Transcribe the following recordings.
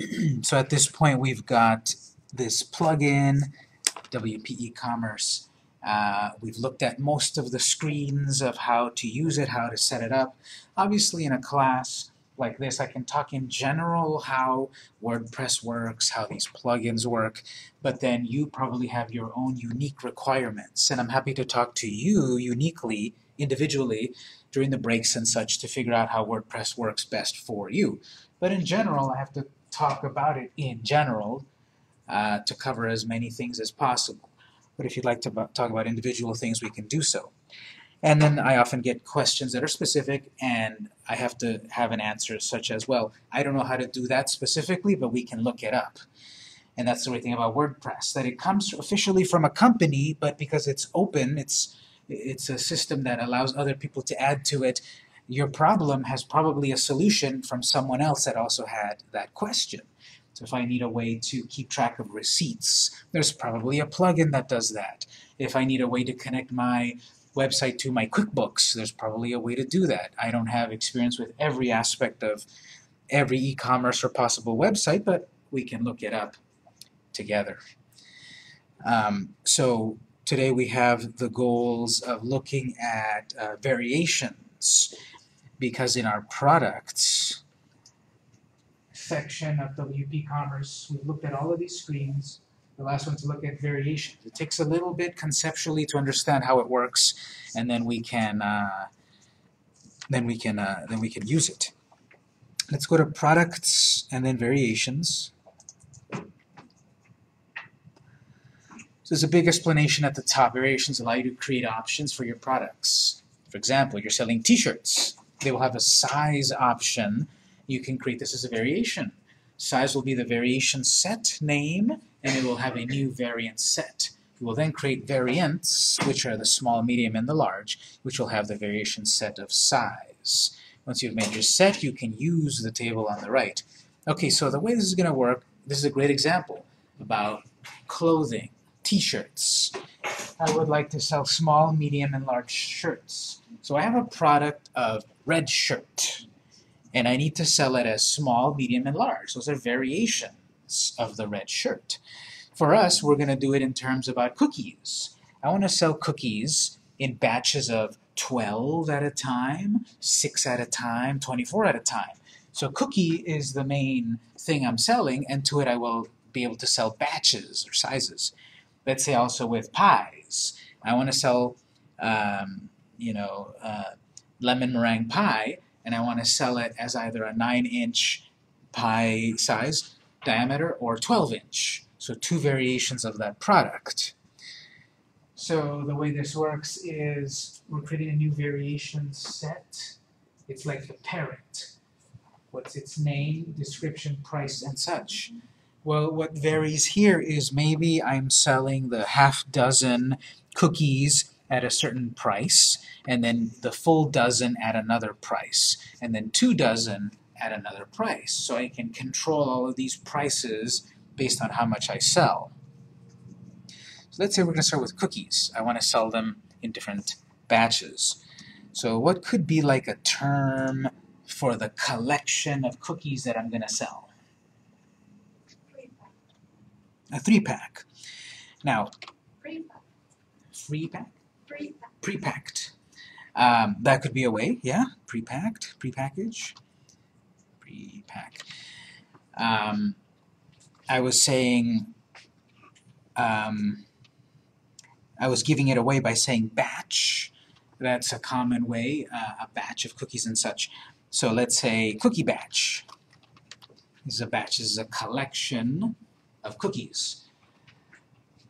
so at this point we've got this plugin, WP eCommerce. Uh, we've looked at most of the screens of how to use it, how to set it up. Obviously in a class like this I can talk in general how WordPress works, how these plugins work, but then you probably have your own unique requirements and I'm happy to talk to you uniquely, individually, during the breaks and such to figure out how WordPress works best for you. But in general I have to talk about it in general uh, to cover as many things as possible. But if you'd like to talk about individual things, we can do so. And then I often get questions that are specific, and I have to have an answer such as, well, I don't know how to do that specifically, but we can look it up. And that's the great thing about WordPress, that it comes officially from a company, but because it's open, it's, it's a system that allows other people to add to it, your problem has probably a solution from someone else that also had that question. So if I need a way to keep track of receipts, there's probably a plugin that does that. If I need a way to connect my website to my QuickBooks, there's probably a way to do that. I don't have experience with every aspect of every e-commerce or possible website, but we can look it up together. Um, so today we have the goals of looking at uh, variations because in our products section of WP Commerce, we've looked at all of these screens. The last one to look at variations. It takes a little bit conceptually to understand how it works, and then we can uh, then we can uh, then we can use it. Let's go to products and then variations. So there's a big explanation at the top. Variations allow you to create options for your products. For example, you're selling t-shirts. They will have a size option you can create this as a variation. Size will be the variation set name, and it will have a new variant set. You will then create variants, which are the small, medium, and the large, which will have the variation set of size. Once you've made your set, you can use the table on the right. Okay, so the way this is going to work, this is a great example about clothing, t-shirts. I would like to sell small, medium, and large shirts. So I have a product of red shirt and I need to sell it as small, medium, and large. Those are variations of the red shirt. For us, we're going to do it in terms about cookies. I want to sell cookies in batches of 12 at a time, 6 at a time, 24 at a time. So cookie is the main thing I'm selling, and to it I will be able to sell batches or sizes. Let's say also with pies. I want to sell, um, you know, uh, lemon meringue pie and I want to sell it as either a 9-inch pie size diameter or 12-inch. So two variations of that product. So the way this works is we're creating a new variation set. It's like the parent. What's its name, description, price, and such. Well, what varies here is maybe I'm selling the half dozen cookies at a certain price, and then the full dozen at another price, and then two dozen at another price. So I can control all of these prices based on how much I sell. So let's say we're going to start with cookies. I want to sell them in different batches. So what could be like a term for the collection of cookies that I'm going to sell? A three-pack. Now, free pack? Pre-packed. Um, that could be a way, yeah, pre-packed, pre-package, pre-pack. Um, I was saying, um, I was giving it away by saying batch. That's a common way, uh, a batch of cookies and such. So let's say cookie batch. This is a batch, this is a collection of cookies.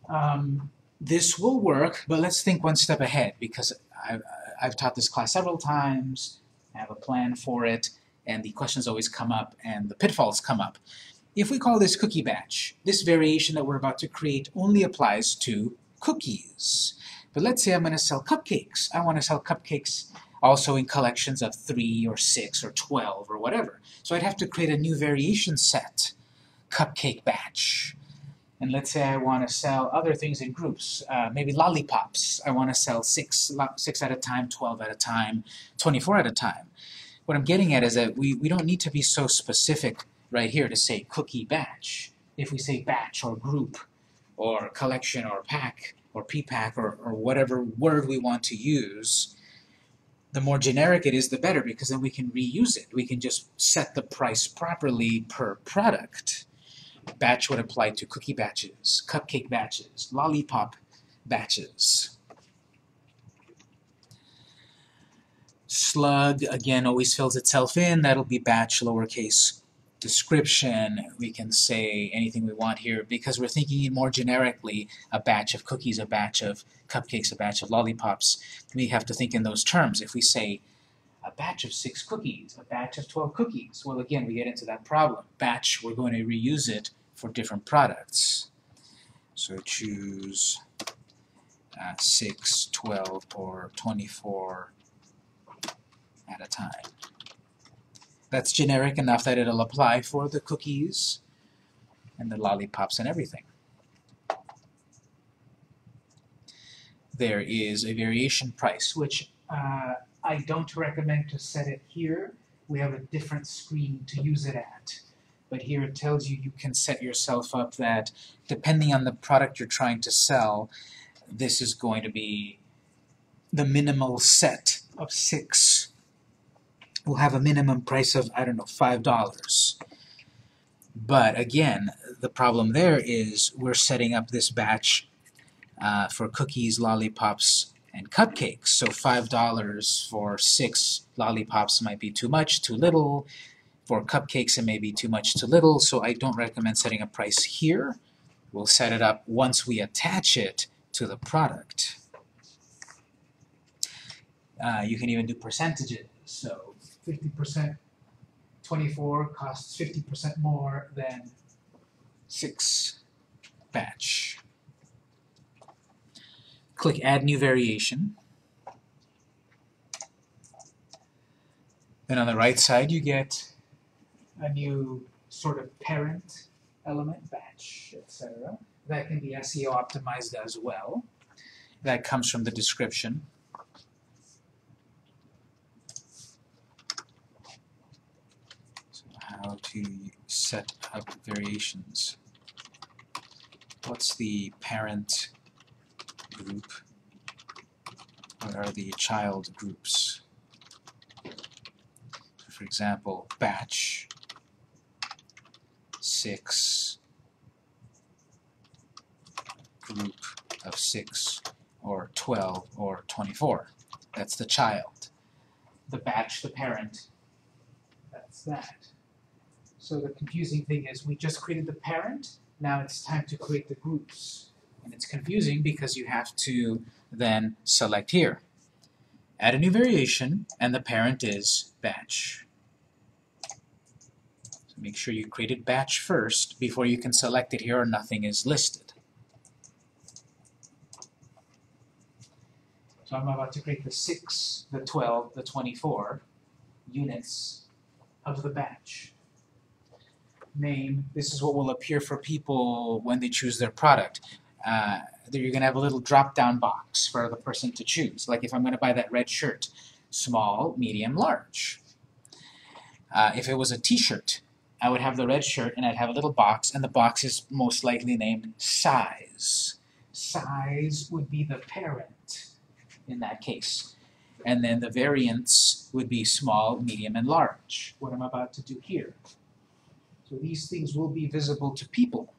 Um, this will work, but let's think one step ahead because I've, I've taught this class several times, I have a plan for it, and the questions always come up and the pitfalls come up. If we call this cookie batch, this variation that we're about to create only applies to cookies. But let's say I'm going to sell cupcakes. I want to sell cupcakes also in collections of 3 or 6 or 12 or whatever. So I'd have to create a new variation set, cupcake batch. And let's say I want to sell other things in groups, uh, maybe lollipops. I want to sell six, six at a time, 12 at a time, 24 at a time. What I'm getting at is that we, we don't need to be so specific right here to say cookie batch. If we say batch or group or collection or pack or p-pack or, or whatever word we want to use, the more generic it is, the better, because then we can reuse it. We can just set the price properly per product. Batch would apply to cookie batches, cupcake batches, lollipop batches. Slug, again, always fills itself in. That'll be batch, lowercase description. We can say anything we want here because we're thinking more generically. A batch of cookies, a batch of cupcakes, a batch of lollipops. We have to think in those terms. If we say a batch of six cookies, a batch of 12 cookies, well, again, we get into that problem. Batch, we're going to reuse it for different products. So choose uh, 6, 12, or 24 at a time. That's generic enough that it'll apply for the cookies and the lollipops and everything. There is a variation price, which uh, I don't recommend to set it here. We have a different screen to use it at. But here it tells you you can set yourself up that depending on the product you're trying to sell, this is going to be the minimal set of six We'll have a minimum price of, I don't know, $5. But again, the problem there is we're setting up this batch uh, for cookies, lollipops, and cupcakes. So $5 for six lollipops might be too much, too little. For cupcakes, it may be too much, too little. So I don't recommend setting a price here. We'll set it up once we attach it to the product. Uh, you can even do percentages. So 50%, 24 costs 50% more than 6 batch. Click Add New Variation. Then on the right side you get a new sort of parent element, batch, etc. That can be SEO optimized as well. That comes from the description. So how to set up variations. What's the parent group? What are the child groups? For example, batch, 6, group of 6, or 12, or 24. That's the child. The batch, the parent, that's that. So the confusing thing is we just created the parent, now it's time to create the groups. And it's confusing because you have to then select here. Add a new variation, and the parent is batch. Make sure you created batch first before you can select it here or nothing is listed. So I'm about to create the 6, the 12, the 24 units of the batch name, this is what will appear for people when they choose their product. Uh, you're going to have a little drop-down box for the person to choose. Like if I'm going to buy that red shirt, small, medium, large. Uh, if it was a t-shirt, I would have the red shirt and I'd have a little box, and the box is most likely named size. Size would be the parent in that case. And then the variants would be small, medium, and large. What I'm about to do here. So these things will be visible to people.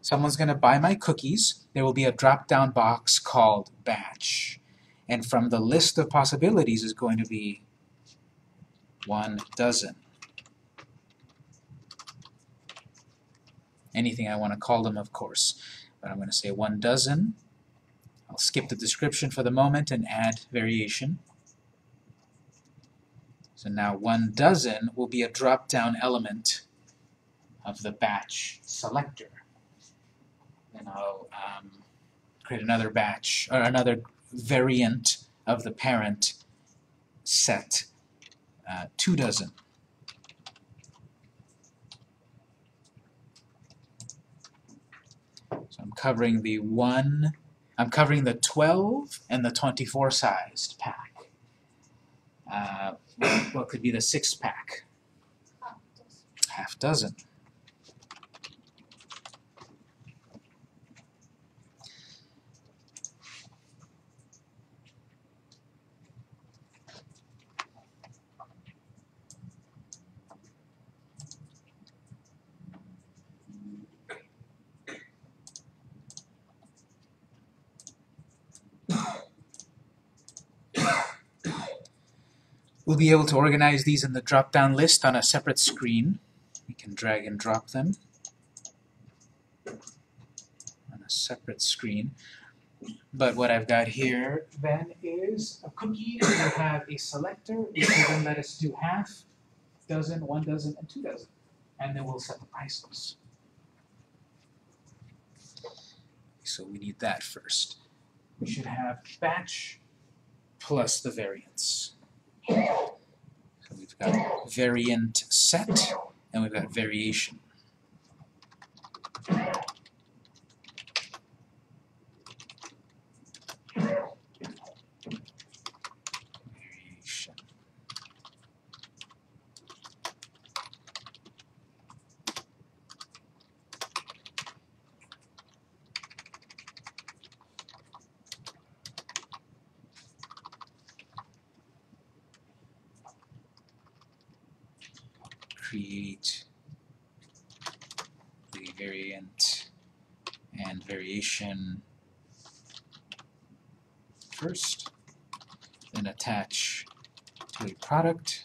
Someone's going to buy my cookies. There will be a drop-down box called batch. And from the list of possibilities is going to be one dozen. Anything I want to call them, of course. But I'm going to say one dozen. I'll skip the description for the moment and add variation. So now one dozen will be a drop-down element of the batch selector. Then I'll um, create another batch, or another variant of the parent set, uh, two dozen. So I'm covering the one, I'm covering the 12 and the 24 sized pack. Uh, what could be the six pack? Half dozen. We'll be able to organize these in the drop-down list on a separate screen. We can drag and drop them on a separate screen. But what I've got here then is a cookie. We have a selector, which will then let us do half, dozen, one dozen, and two dozen. And then we'll set the prices. So we need that first. We should have batch plus the variance. So we've got variant set, and we've got variation. create the variant and variation first, then attach to a product,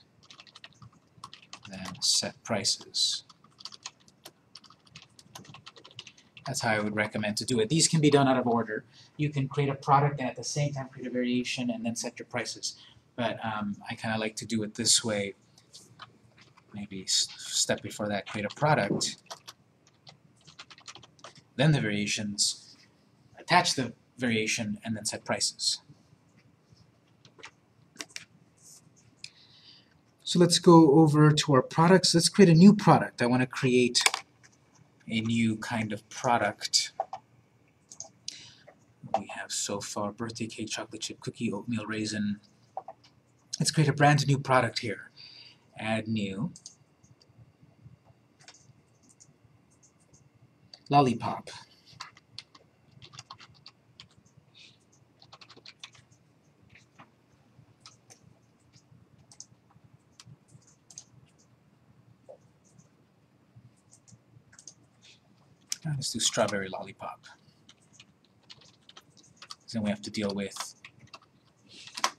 then set prices. That's how I would recommend to do it. These can be done out of order. You can create a product and at the same time create a variation and then set your prices. But um, I kind of like to do it this way maybe step before that, create a product, then the variations, attach the variation, and then set prices. So let's go over to our products. Let's create a new product. I want to create a new kind of product. We have so far birthday cake, chocolate chip cookie, oatmeal raisin. Let's create a brand new product here add new lollipop let's do strawberry lollipop. then we have to deal with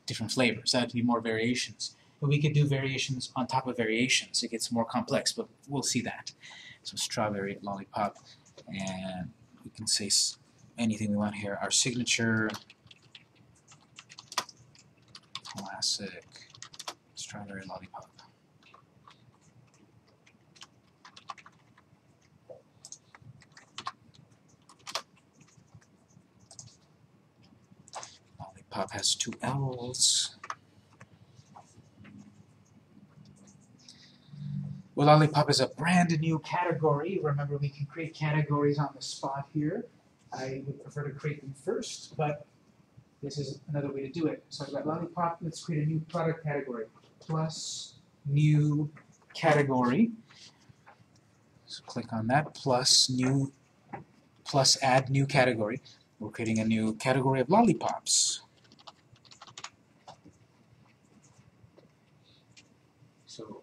different flavors That would be more variations but we could do variations on top of variations. It gets more complex, but we'll see that. So strawberry lollipop, and we can say anything we want here. Our signature classic strawberry lollipop. Lollipop has two L's. Well, Lollipop is a brand new category. Remember, we can create categories on the spot here. I would prefer to create them first, but this is another way to do it. So I've got Lollipop. Let's create a new product category. Plus new category. So click on that. Plus new. Plus add new category. We're creating a new category of lollipops. So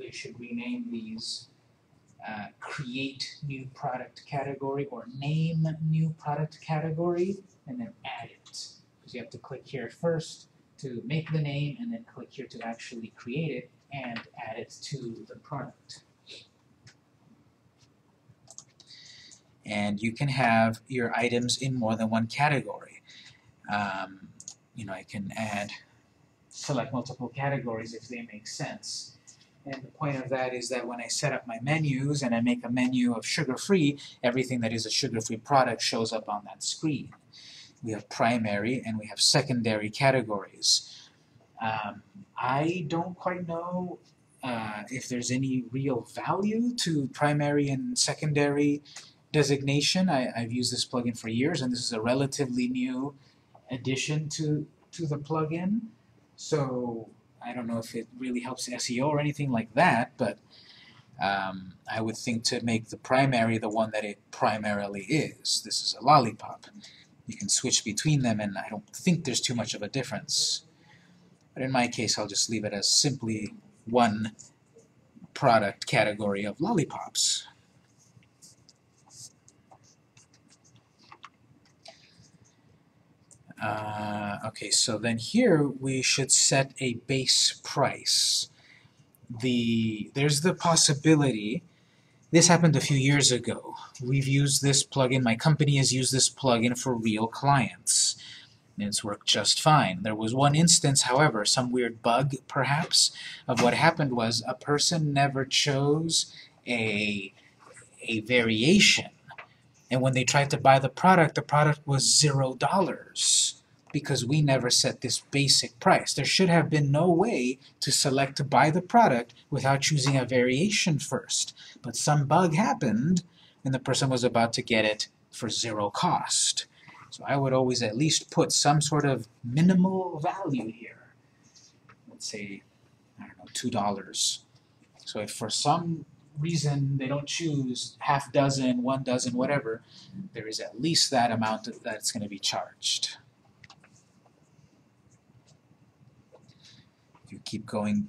they should rename these uh, create new product category or name new product category and then add it. Because you have to click here first to make the name and then click here to actually create it and add it to the product. And you can have your items in more than one category. Um, you know, I can add, select multiple categories if they make sense. And the point of that is that when I set up my menus and I make a menu of sugar-free, everything that is a sugar-free product shows up on that screen. We have primary and we have secondary categories. Um, I don't quite know uh, if there's any real value to primary and secondary designation. I, I've used this plugin for years, and this is a relatively new addition to to the plugin. So I don't know if it really helps SEO or anything like that, but um, I would think to make the primary the one that it primarily is. This is a lollipop. You can switch between them and I don't think there's too much of a difference. But in my case, I'll just leave it as simply one product category of lollipops. Uh, okay, so then here we should set a base price. The There's the possibility, this happened a few years ago. We've used this plugin, my company has used this plugin for real clients. And it's worked just fine. There was one instance, however, some weird bug perhaps, of what happened was a person never chose a, a variation and when they tried to buy the product, the product was zero dollars because we never set this basic price. There should have been no way to select to buy the product without choosing a variation first. But some bug happened and the person was about to get it for zero cost. So I would always at least put some sort of minimal value here. Let's say, I don't know, $2. So if for some reason they don't choose half dozen, one dozen, whatever, there is at least that amount that's going to be charged. If you keep going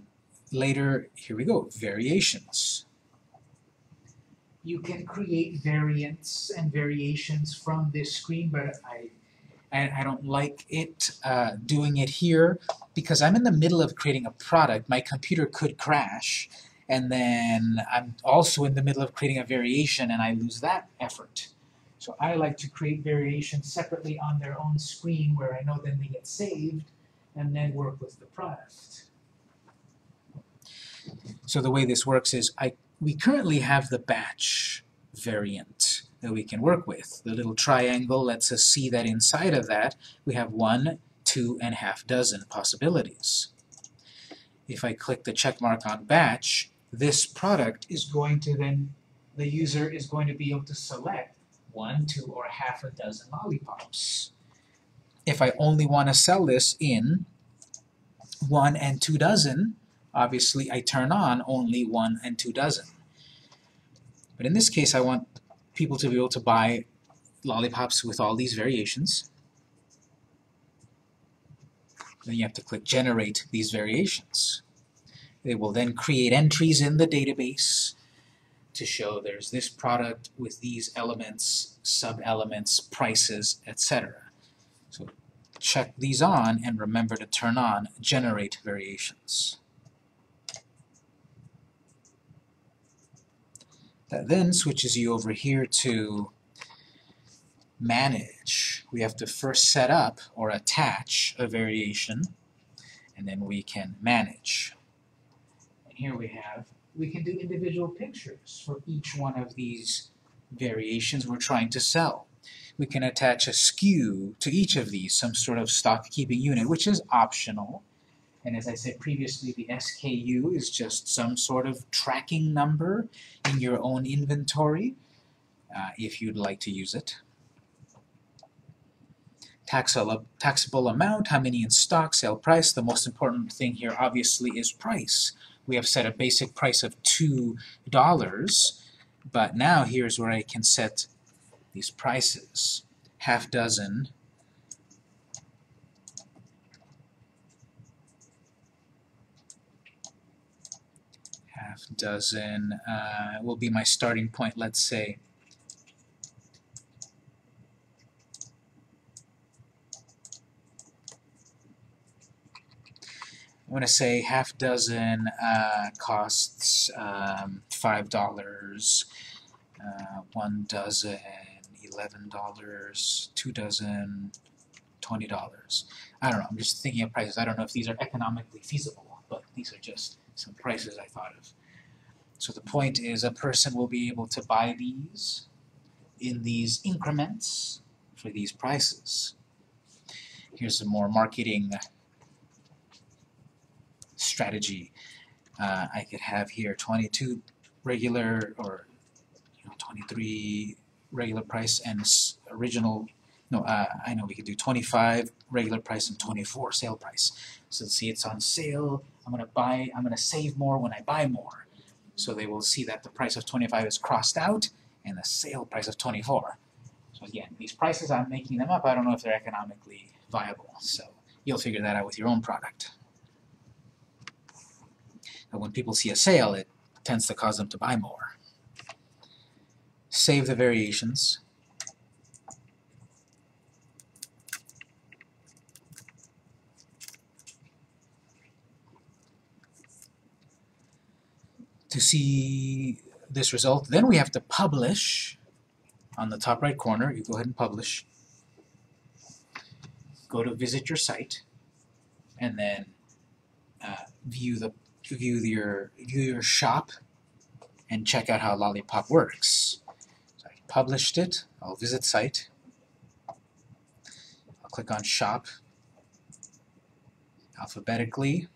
later, here we go, variations. You can create variants and variations from this screen, but I I, I don't like it uh, doing it here because I'm in the middle of creating a product. My computer could crash and then I'm also in the middle of creating a variation and I lose that effort. So I like to create variations separately on their own screen where I know then they get saved and then work with the product. So the way this works is I we currently have the batch variant that we can work with. The little triangle lets us see that inside of that we have one, two, and half dozen possibilities. If I click the check mark on batch, this product is going to then, the user is going to be able to select one, two, or half a dozen lollipops. If I only want to sell this in one and two dozen, obviously I turn on only one and two dozen. But in this case, I want people to be able to buy lollipops with all these variations. Then you have to click Generate these variations. They will then create entries in the database to show there's this product with these elements, sub-elements, prices, etc. So check these on and remember to turn on generate variations. That then switches you over here to manage. We have to first set up or attach a variation and then we can manage here we have, we can do individual pictures for each one of these variations we're trying to sell. We can attach a SKU to each of these, some sort of stock keeping unit, which is optional. And as I said previously, the SKU is just some sort of tracking number in your own inventory, uh, if you'd like to use it. Taxable, taxable amount, how many in stock, sale price. The most important thing here obviously is price we have set a basic price of $2, but now here's where I can set these prices. Half dozen half dozen uh, will be my starting point, let's say I'm going to say half dozen uh, costs um, $5, uh, one dozen $11, two dozen $20. I don't know, I'm just thinking of prices. I don't know if these are economically feasible, but these are just some prices I thought of. So the point is a person will be able to buy these in these increments for these prices. Here's some more marketing strategy. Uh, I could have here 22 regular or you know 23 regular price and original no uh, I know we could do 25 regular price and 24 sale price so see it's on sale I'm gonna buy I'm gonna save more when I buy more So they will see that the price of 25 is crossed out and the sale price of 24. So again, these prices, I'm making them up. I don't know if they're economically viable. So you'll figure that out with your own product. When people see a sale, it tends to cause them to buy more. Save the variations. To see this result, then we have to publish on the top right corner. You go ahead and publish. Go to visit your site, and then uh, view the view your view your shop, and check out how Lollipop works. So I published it. I'll visit site. I'll click on shop alphabetically.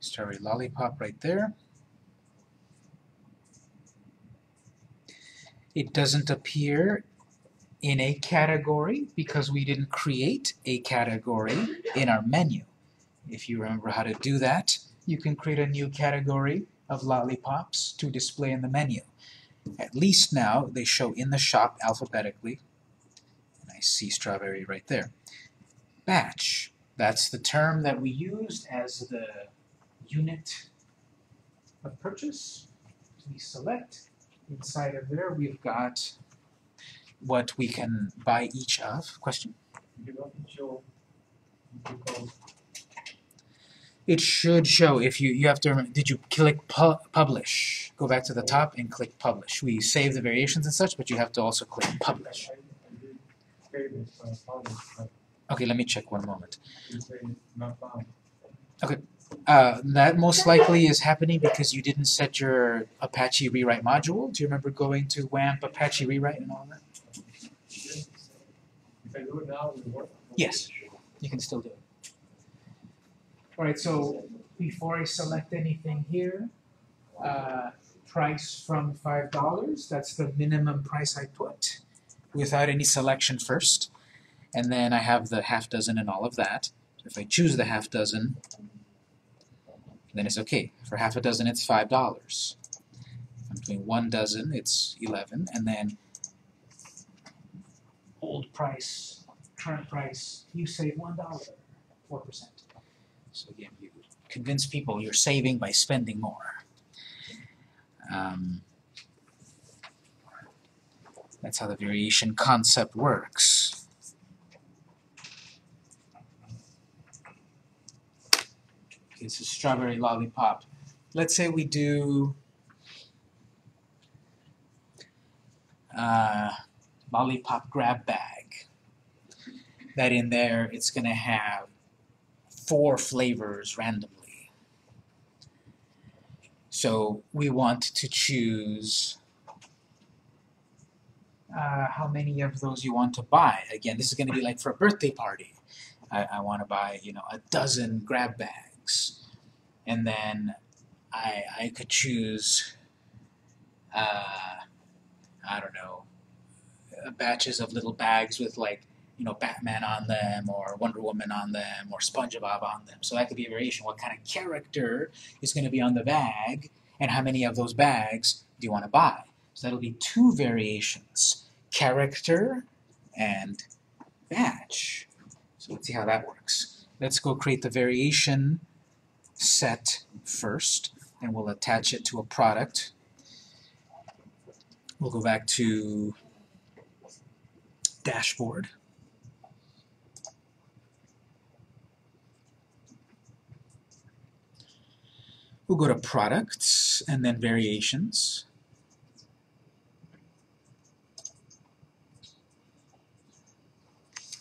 Strawberry Lollipop right there. It doesn't appear in a category because we didn't create a category in our menu. If you remember how to do that, you can create a new category of lollipops to display in the menu. At least now they show in the shop alphabetically. And I see strawberry right there. Batch. That's the term that we used as the unit of purchase. We select. Inside of there we've got what we can buy each of. Question? It should show if you, you have to remember, did you click pu publish? Go back to the top and click publish. We save the variations and such, but you have to also click publish. Okay, let me check one moment. Okay, uh, that most likely is happening because you didn't set your Apache rewrite module. Do you remember going to WAMP Apache rewrite and all that? Yes, you can still do it. Alright, so before I select anything here, uh, price from five dollars, that's the minimum price I put without any selection first. And then I have the half dozen and all of that. If I choose the half dozen, then it's okay. For half a dozen, it's five dollars. I'm doing one dozen, it's eleven, and then old price, current price, you save one dollar, four percent. So again, you convince people you're saving by spending more. Um, that's how the variation concept works. This is strawberry lollipop. Let's say we do uh, lollipop grab bag. That in there, it's going to have four flavors randomly. So we want to choose uh, how many of those you want to buy. Again, this is going to be like for a birthday party. I, I want to buy, you know, a dozen grab bags. And then I, I could choose, uh, I don't know, uh, batches of little bags with like you know, Batman on them or Wonder Woman on them or SpongeBob on them. So that could be a variation. What kind of character is going to be on the bag and how many of those bags do you want to buy? So that'll be two variations, character and batch. So let's see how that works. Let's go create the variation set first and we'll attach it to a product. We'll go back to dashboard. We'll go to products and then variations.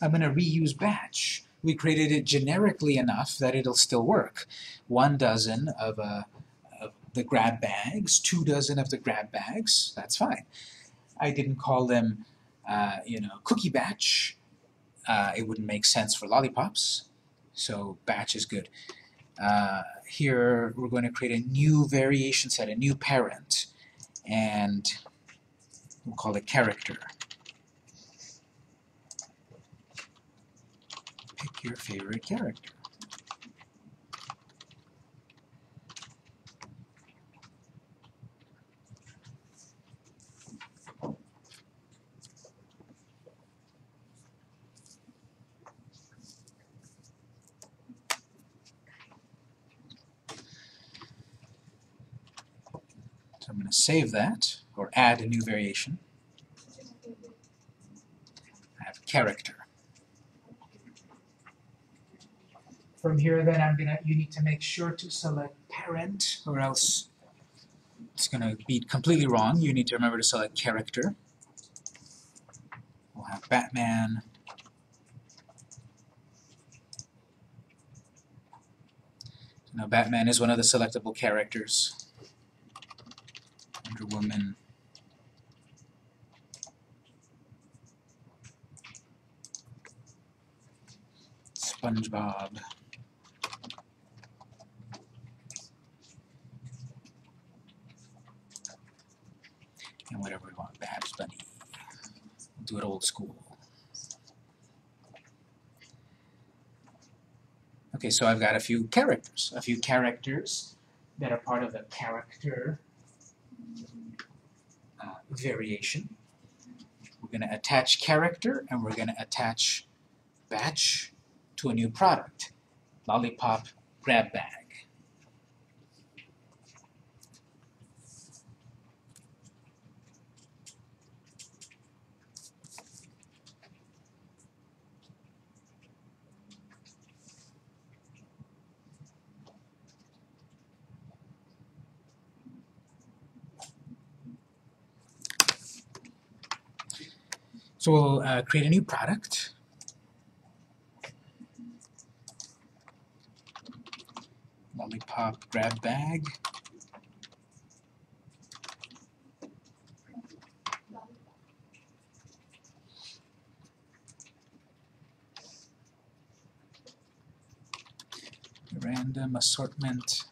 I'm going to reuse batch. We created it generically enough that it'll still work. One dozen of, uh, of the grab bags, two dozen of the grab bags, that's fine. I didn't call them, uh, you know, cookie batch. Uh, it wouldn't make sense for lollipops, so batch is good. Uh, here we're going to create a new variation set, a new parent, and we'll call it character. Your favorite character. So I'm going to save that, or add a new variation. I have character. From here then I'm gonna, you need to make sure to select parent, or else it's gonna be completely wrong. You need to remember to select character. We'll have Batman. Now Batman is one of the selectable characters. Wonder Woman. SpongeBob. And whatever we want, Babs Bunny. Do it old school. Okay, so I've got a few characters. A few characters that are part of the character uh, variation. We're going to attach character and we're going to attach batch to a new product. Lollipop grab bag. So we'll uh, create a new product. Lollipop grab bag. Random assortment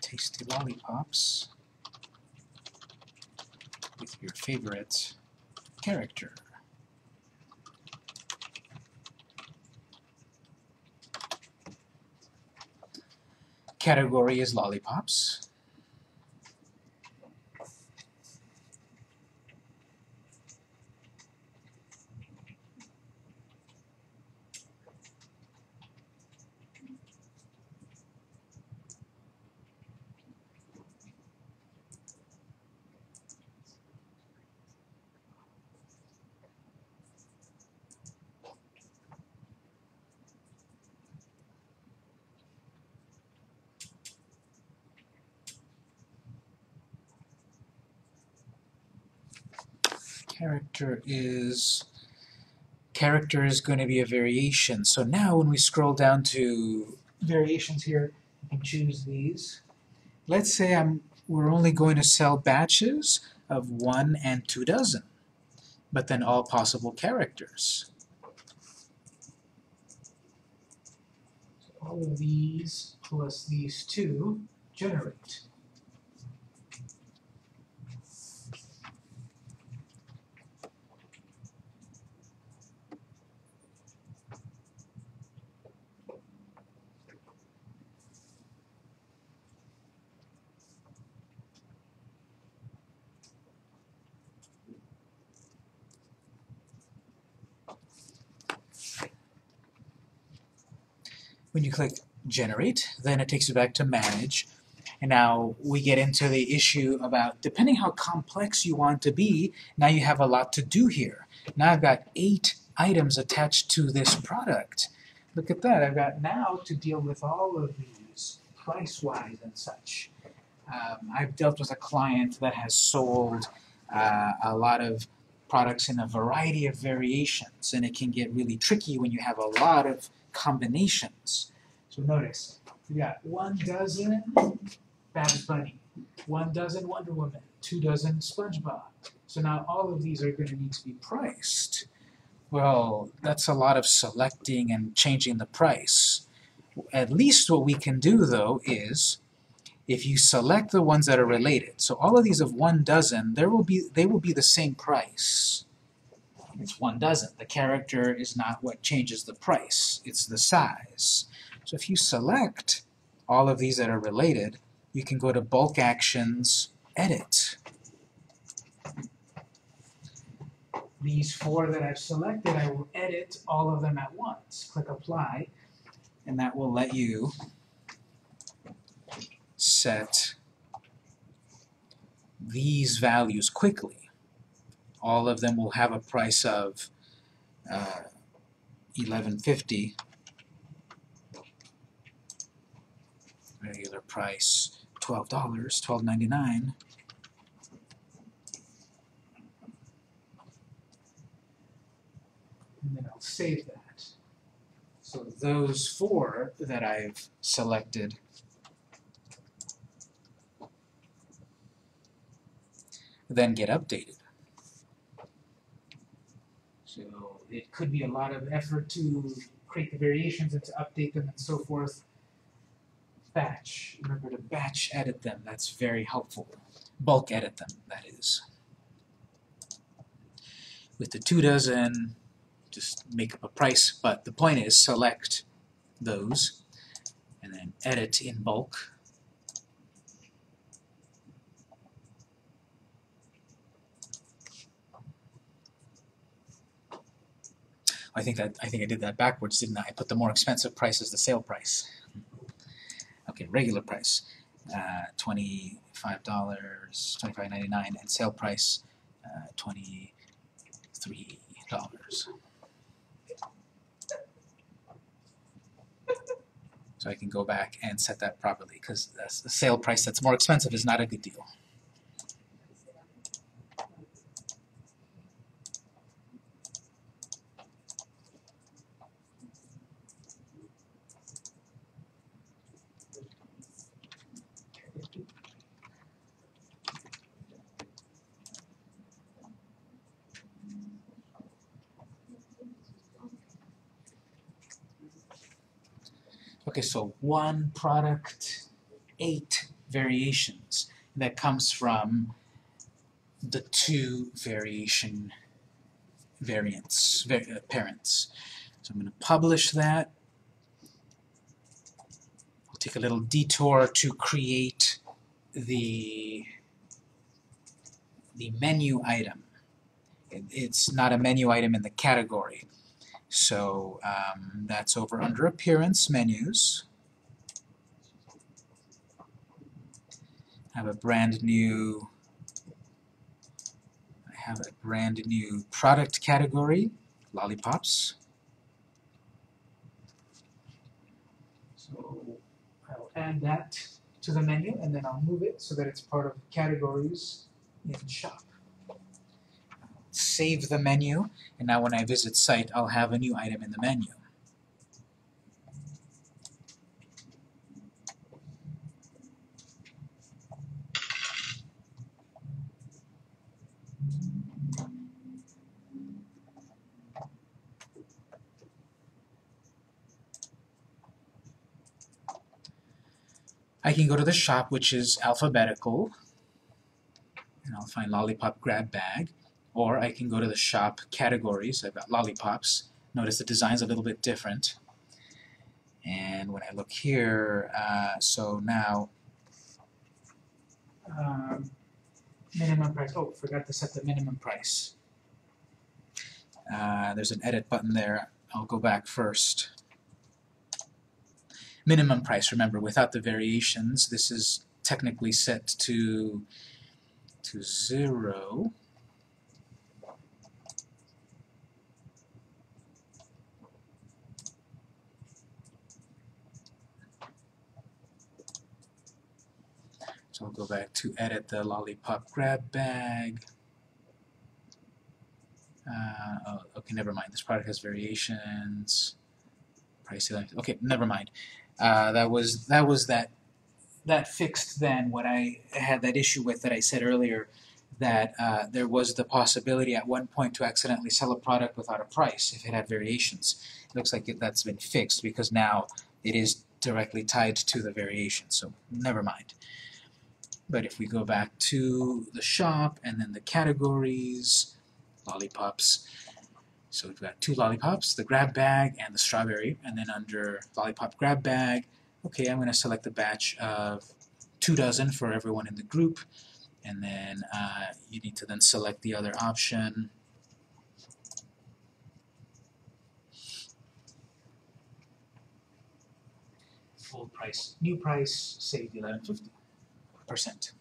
tasty lollipops with your favorite character. Category is lollipops. Is character is going to be a variation. So now when we scroll down to variations here, can choose these. Let's say I'm we're only going to sell batches of one and two dozen, but then all possible characters. So all of these plus these two generate. When you click generate, then it takes you back to manage. And now we get into the issue about depending how complex you want to be, now you have a lot to do here. Now I've got eight items attached to this product. Look at that, I've got now to deal with all of these, price-wise and such. Um, I've dealt with a client that has sold uh, a lot of products in a variety of variations, and it can get really tricky when you have a lot of combinations. So notice, we got one dozen Babs Bunny, one dozen Wonder Woman, two dozen SpongeBob. So now all of these are going to need to be priced. Well, that's a lot of selecting and changing the price. At least what we can do, though, is if you select the ones that are related, so all of these of one dozen, there will be they will be the same price. This one doesn't. The character is not what changes the price, it's the size. So if you select all of these that are related, you can go to Bulk Actions, Edit. These four that I've selected, I will edit all of them at once. Click Apply, and that will let you set these values quickly. All of them will have a price of uh, 1150 regular price twelve dollars, twelve ninety nine. And then I'll save that. So those four that I've selected then get updated. So it could be a lot of effort to create the variations and to update them and so forth. Batch, remember to batch edit them, that's very helpful. Bulk edit them, that is. With the two dozen, just make up a price, but the point is select those and then edit in bulk. I think that I think I did that backwards, didn't I? I put the more expensive price as the sale price. Regular price, uh, twenty-five dollars, twenty-five ninety-nine, and sale price, uh, twenty-three dollars. So I can go back and set that properly, because the sale price that's more expensive is not a good deal. Okay, so one product, eight variations. That comes from the two variation variants, var uh, parents. So I'm going to publish that. I'll take a little detour to create the the menu item. It, it's not a menu item in the category. So um, that's over under Appearance, Menus. I have a brand new I have a brand new product category, lollipops. So I'll add that to the menu and then I'll move it so that it's part of categories in shop save the menu, and now when I visit site, I'll have a new item in the menu. I can go to the shop, which is alphabetical, and I'll find Lollipop Grab Bag. Or I can go to the shop categories. I've got lollipops. Notice the design's a little bit different. And when I look here, uh, so now, um, minimum price. Oh, forgot to set the minimum price. Uh, there's an edit button there. I'll go back first. Minimum price, remember, without the variations, this is technically set to, to zero. So I'll go back to edit the lollipop grab bag. Uh, oh, okay, never mind. This product has variations. Price Okay, never mind. Uh, that was that was that that fixed then what I had that issue with that I said earlier that uh, there was the possibility at one point to accidentally sell a product without a price if it had variations. It looks like it, that's been fixed because now it is directly tied to the variation, so never mind. But if we go back to the shop and then the categories, lollipops, So we've got two lollipops, the grab bag and the strawberry, and then under lollipop grab bag, okay, I'm going to select a batch of two dozen for everyone in the group, and then uh, you need to then select the other option. Full price, new price, saved 1150 percent.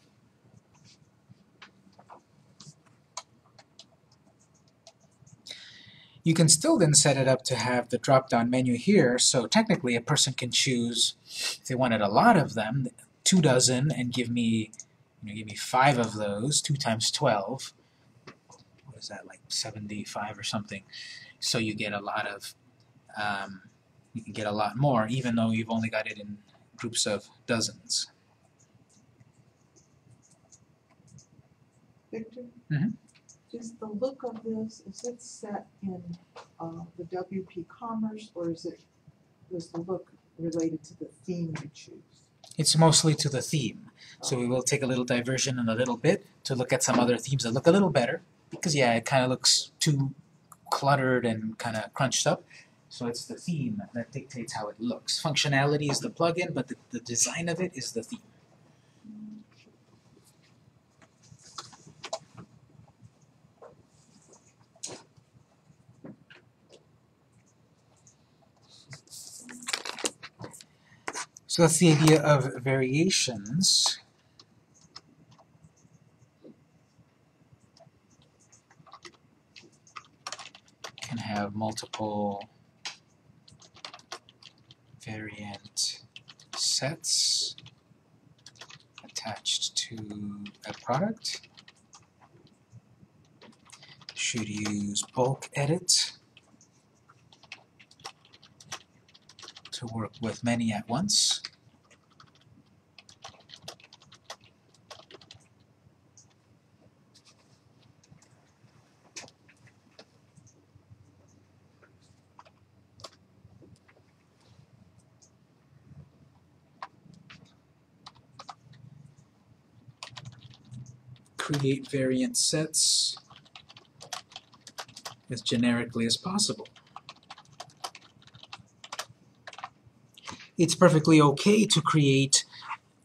You can still then set it up to have the drop-down menu here, so technically a person can choose, if they wanted a lot of them, two dozen, and give me, you know, give me five of those, two times 12. What is that, like 75 or something? So you get a lot of, um, you can get a lot more, even though you've only got it in groups of dozens. Victor? Mhm. Is the look of this, is it set in uh the WP Commerce or is it, is the look related to the theme you choose? It's mostly to the theme. So we will take a little diversion in a little bit to look at some other themes that look a little better. Because yeah, it kind of looks too cluttered and kind of crunched up. So it's the theme that dictates how it looks. Functionality is the plugin, but the, the design of it is the theme. So that's the idea of variations. Can have multiple variant sets attached to a product. Should use bulk edit to work with many at once. Create variant sets as generically as possible. It's perfectly okay to create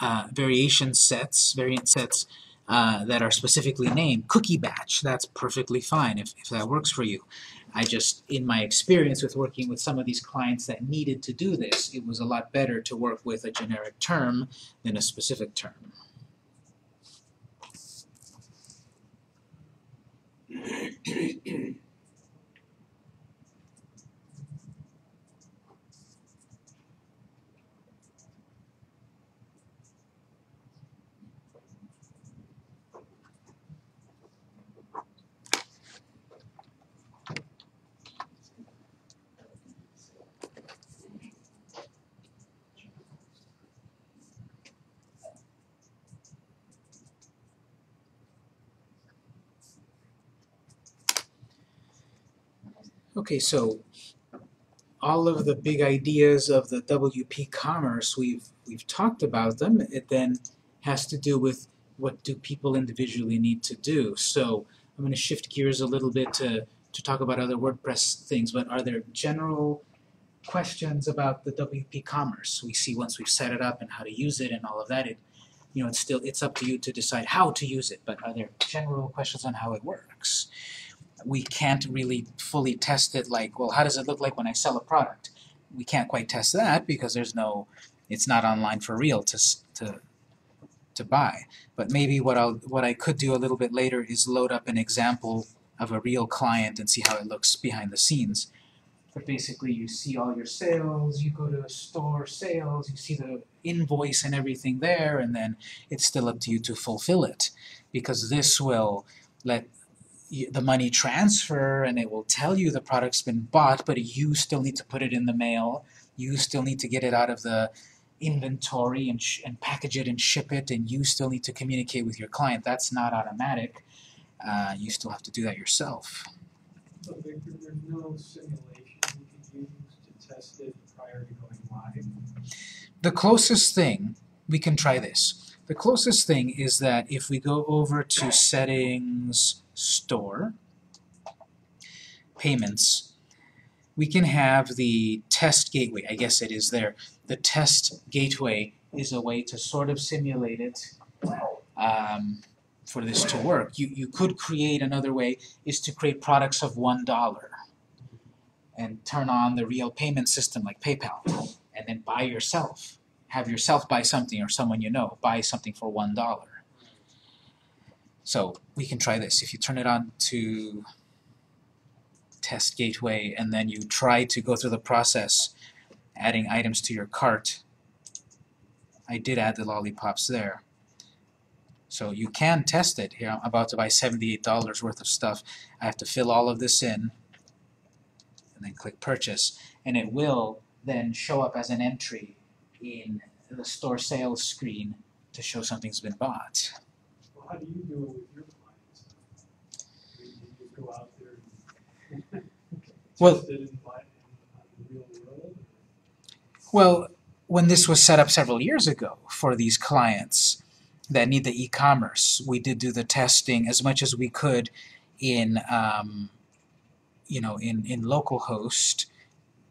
uh, variation sets, variant sets uh, that are specifically named. Cookie batch, that's perfectly fine if, if that works for you. I just, in my experience with working with some of these clients that needed to do this, it was a lot better to work with a generic term than a specific term. Okay, so all of the big ideas of the WP Commerce, we've we've talked about them. It then has to do with what do people individually need to do. So I'm going to shift gears a little bit to, to talk about other WordPress things, but are there general questions about the WP Commerce? We see once we've set it up and how to use it and all of that, it, you know, it's still, it's up to you to decide how to use it, but are there general questions on how it works? We can't really fully test it like, well, how does it look like when I sell a product? We can't quite test that because there's no, it's not online for real to, to, to buy. But maybe what, I'll, what I could do a little bit later is load up an example of a real client and see how it looks behind the scenes. But basically you see all your sales, you go to a store sales, you see the invoice and everything there, and then it's still up to you to fulfill it. Because this will let the money transfer and it will tell you the product's been bought, but you still need to put it in the mail. You still need to get it out of the inventory and, and package it and ship it, and you still need to communicate with your client. That's not automatic. Uh, you still have to do that yourself. So Victor, there's no simulation you can use to test it prior to going live? The closest thing, we can try this. The closest thing is that if we go over to settings, store, payments, we can have the test gateway, I guess it is there. The test gateway is a way to sort of simulate it um, for this to work. You, you could create another way is to create products of one dollar and turn on the real payment system like PayPal and then buy yourself. Have yourself buy something or someone you know buy something for one dollar. So we can try this. If you turn it on to test gateway and then you try to go through the process adding items to your cart. I did add the lollipops there. So you can test it. Here I'm about to buy $78 worth of stuff. I have to fill all of this in and then click purchase and it will then show up as an entry in the store sales screen to show something's been bought. Well, how do you do it with your clients? Do you go out there and Well- in, in, the real world? Well, when this was set up several years ago for these clients that need the e-commerce, we did do the testing as much as we could in, um, you know, in, in localhost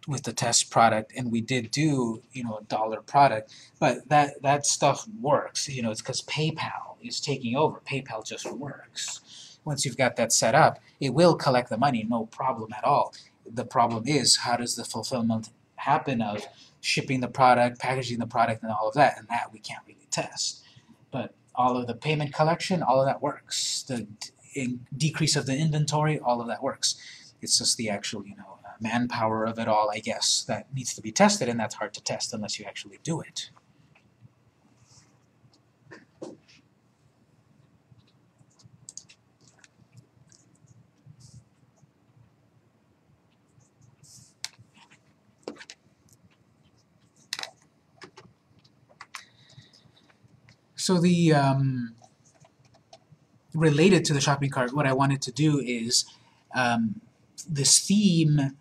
with the test product, and we did do, you know, a dollar product, but that that stuff works. You know, it's because PayPal is taking over. PayPal just works. Once you've got that set up, it will collect the money, no problem at all. The problem is how does the fulfillment happen of shipping the product, packaging the product, and all of that, and that we can't really test. But all of the payment collection, all of that works. The decrease of the inventory, all of that works. It's just the actual, you know, manpower of it all, I guess, that needs to be tested, and that's hard to test unless you actually do it. So the um, related to the shopping cart, what I wanted to do is um, this theme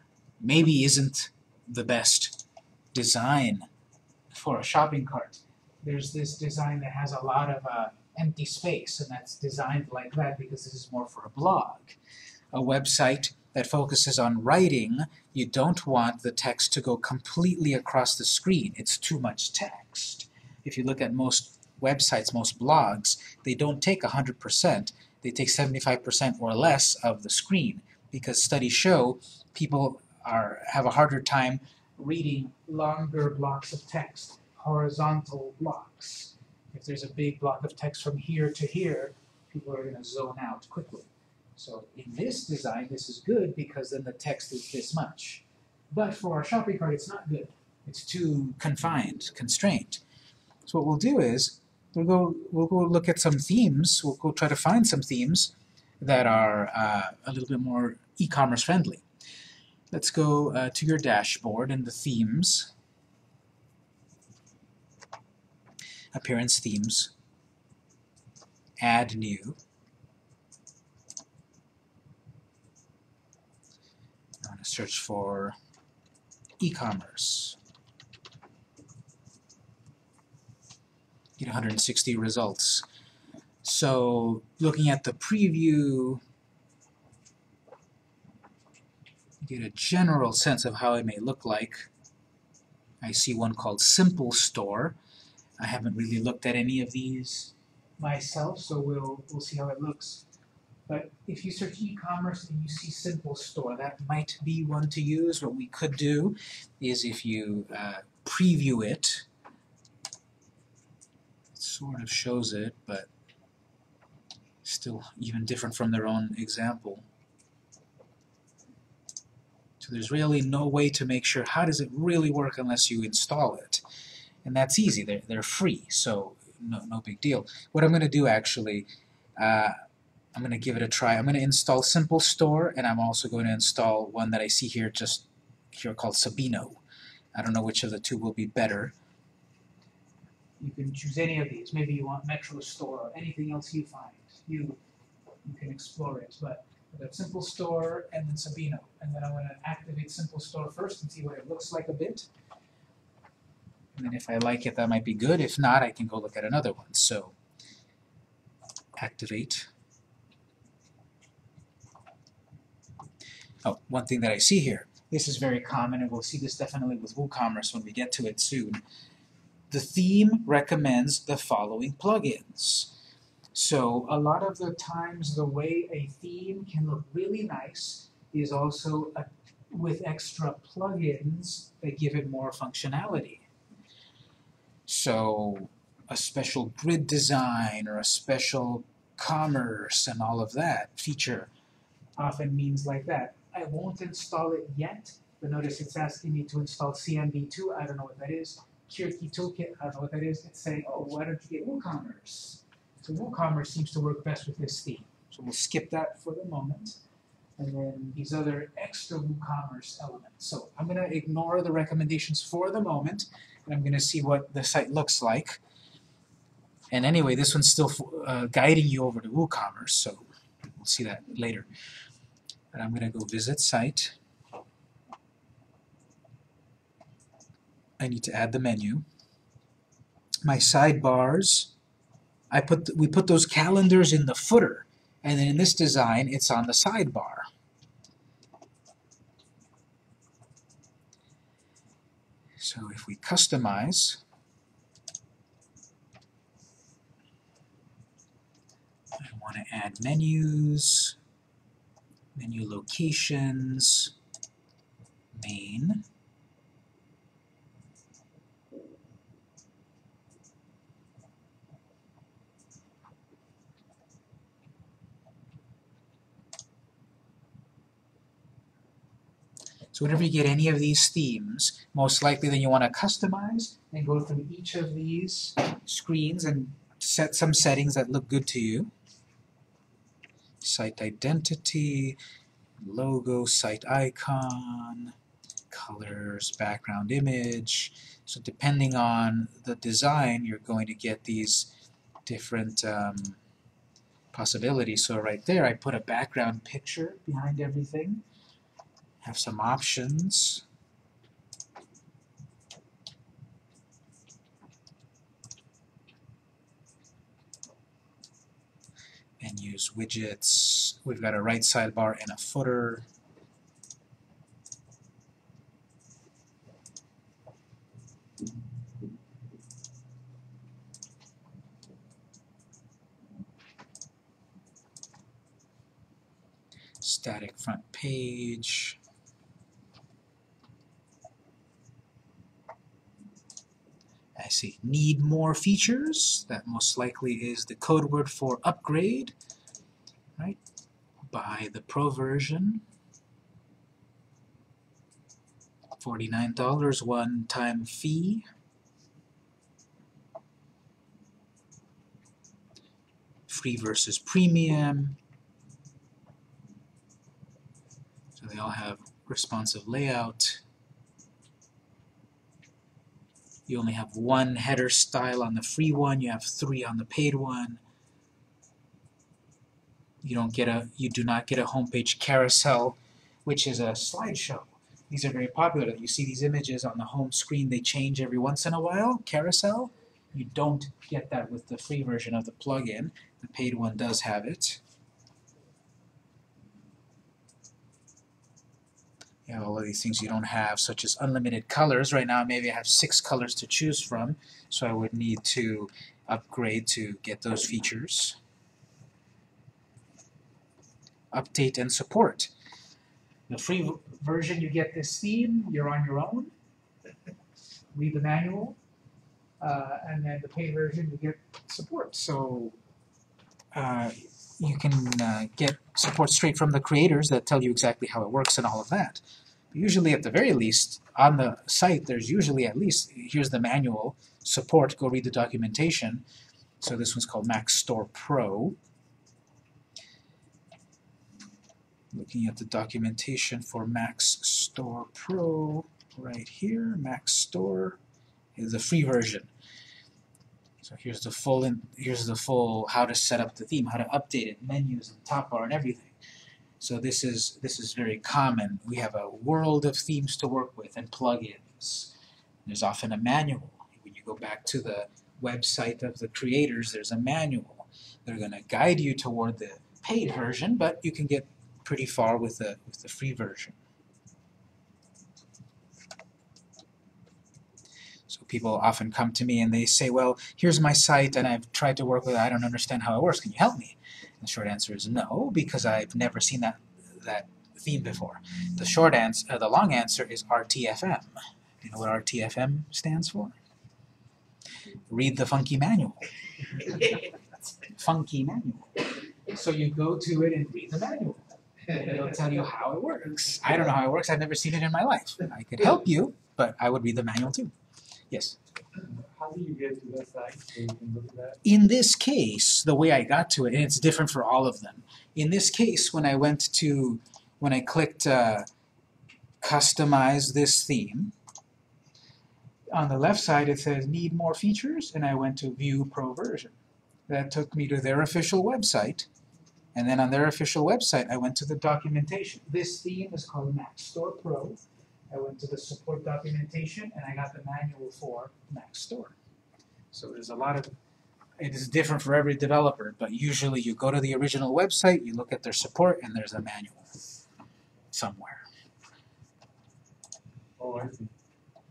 maybe isn't the best design for a shopping cart. There's this design that has a lot of uh, empty space, and that's designed like that because this is more for a blog. A website that focuses on writing, you don't want the text to go completely across the screen. It's too much text. If you look at most websites, most blogs, they don't take 100%, they take 75% or less of the screen because studies show people are have a harder time reading longer blocks of text, horizontal blocks. If there's a big block of text from here to here, people are going to zone out quickly. So in this design, this is good because then the text is this much. But for our shopping cart, it's not good. It's too confined, constrained. So what we'll do is we'll go we'll go look at some themes. We'll go try to find some themes that are uh, a little bit more e-commerce friendly. Let's go uh, to your dashboard and the themes. Appearance themes. Add new. I'm going to search for e-commerce. Get 160 results. So looking at the preview, you get a general sense of how it may look like. I see one called Simple Store. I haven't really looked at any of these myself, so we'll we'll see how it looks. But if you search e-commerce and you see Simple Store, that might be one to use. What we could do is if you uh, preview it, it sort of shows it, but still even different from their own example. So there's really no way to make sure how does it really work unless you install it. And that's easy, they're, they're free, so no, no big deal. What I'm going to do actually, uh, I'm going to give it a try. I'm going to install Simple Store, and I'm also going to install one that I see here just here called Sabino. I don't know which of the two will be better. You can choose any of these. Maybe you want Metro Store or anything else you find. You, you can explore it, but got Simple Store and then Sabino. And then I'm going to activate Simple Store first and see what it looks like a bit. And then if I like it, that might be good. If not, I can go look at another one. So, activate. Oh, one thing that I see here. This is very common, and we'll see this definitely with WooCommerce when we get to it soon. The theme recommends the following plugins. So a lot of the times the way a theme can look really nice is also a, with extra plugins that give it more functionality. So a special grid design or a special commerce and all of that feature often means like that. I won't install it yet, but notice it's asking me to install CMB2, I don't know what that is. Kirki Toolkit, I don't know what that is. It's saying, oh, why don't you get WooCommerce? So WooCommerce seems to work best with this theme. So we'll skip that for the moment. And then these other extra WooCommerce elements. So I'm going to ignore the recommendations for the moment, and I'm going to see what the site looks like. And anyway, this one's still uh, guiding you over to WooCommerce, so we'll see that later. But I'm going to go visit site. I need to add the menu. My sidebars, I put we put those calendars in the footer, and then in this design, it's on the sidebar. So if we customize, I want to add menus, menu locations, main. So whenever you get any of these themes, most likely then you want to customize and go through each of these screens and set some settings that look good to you. Site identity, logo, site icon, colors, background image. So depending on the design, you're going to get these different um, possibilities. So right there, I put a background picture behind everything have some options. And use widgets. We've got a right sidebar and a footer. Static front page. See need more features. That most likely is the code word for upgrade, right? Buy the pro version. $49 one-time fee. Free versus premium. So they all have responsive layout. You only have one header style on the free one, you have three on the paid one. You don't get a you do not get a homepage carousel, which is a slideshow. These are very popular. You see these images on the home screen, they change every once in a while, carousel. You don't get that with the free version of the plugin. The paid one does have it. You know, all of these things you don't have, such as unlimited colors. Right now, maybe I have six colors to choose from, so I would need to upgrade to get those features. Update and support. The free version, you get this theme, you're on your own. Read the manual. Uh, and then the paid version, you get support. So uh, you can uh, get support straight from the creators that tell you exactly how it works and all of that. Usually, at the very least, on the site, there's usually at least, here's the manual, support, go read the documentation. So this one's called Max Store Pro. Looking at the documentation for Max Store Pro right here, Max Store is the free version. So here's the full in, here's the full how to set up the theme, how to update it, menus and top bar and everything. So this is this is very common. We have a world of themes to work with and plugins. There's often a manual. When you go back to the website of the creators, there's a manual. They're going to guide you toward the paid version, but you can get pretty far with the with the free version. So people often come to me and they say, "Well, here's my site, and I've tried to work with it. I don't understand how it works. Can you help me?" And the short answer is no, because I've never seen that that theme before. The short answer, uh, the long answer is RTFM. You know what RTFM stands for? Read the funky manual. funky manual. So you go to it and read the manual. And it'll tell you how it works. I don't know how it works. I've never seen it in my life. I could help you, but I would read the manual too. Yes. How do you get to that site so you can look at that? In this case, the way I got to it, and it's different for all of them. In this case, when I went to, when I clicked uh, customize this theme, on the left side it says need more features, and I went to view pro version. That took me to their official website, and then on their official website I went to the documentation. This theme is called Max Store Pro. I went to the support documentation and I got the manual for Max Store. So there's a lot of it is different for every developer, but usually you go to the original website, you look at their support, and there's a manual somewhere. Oh, I see.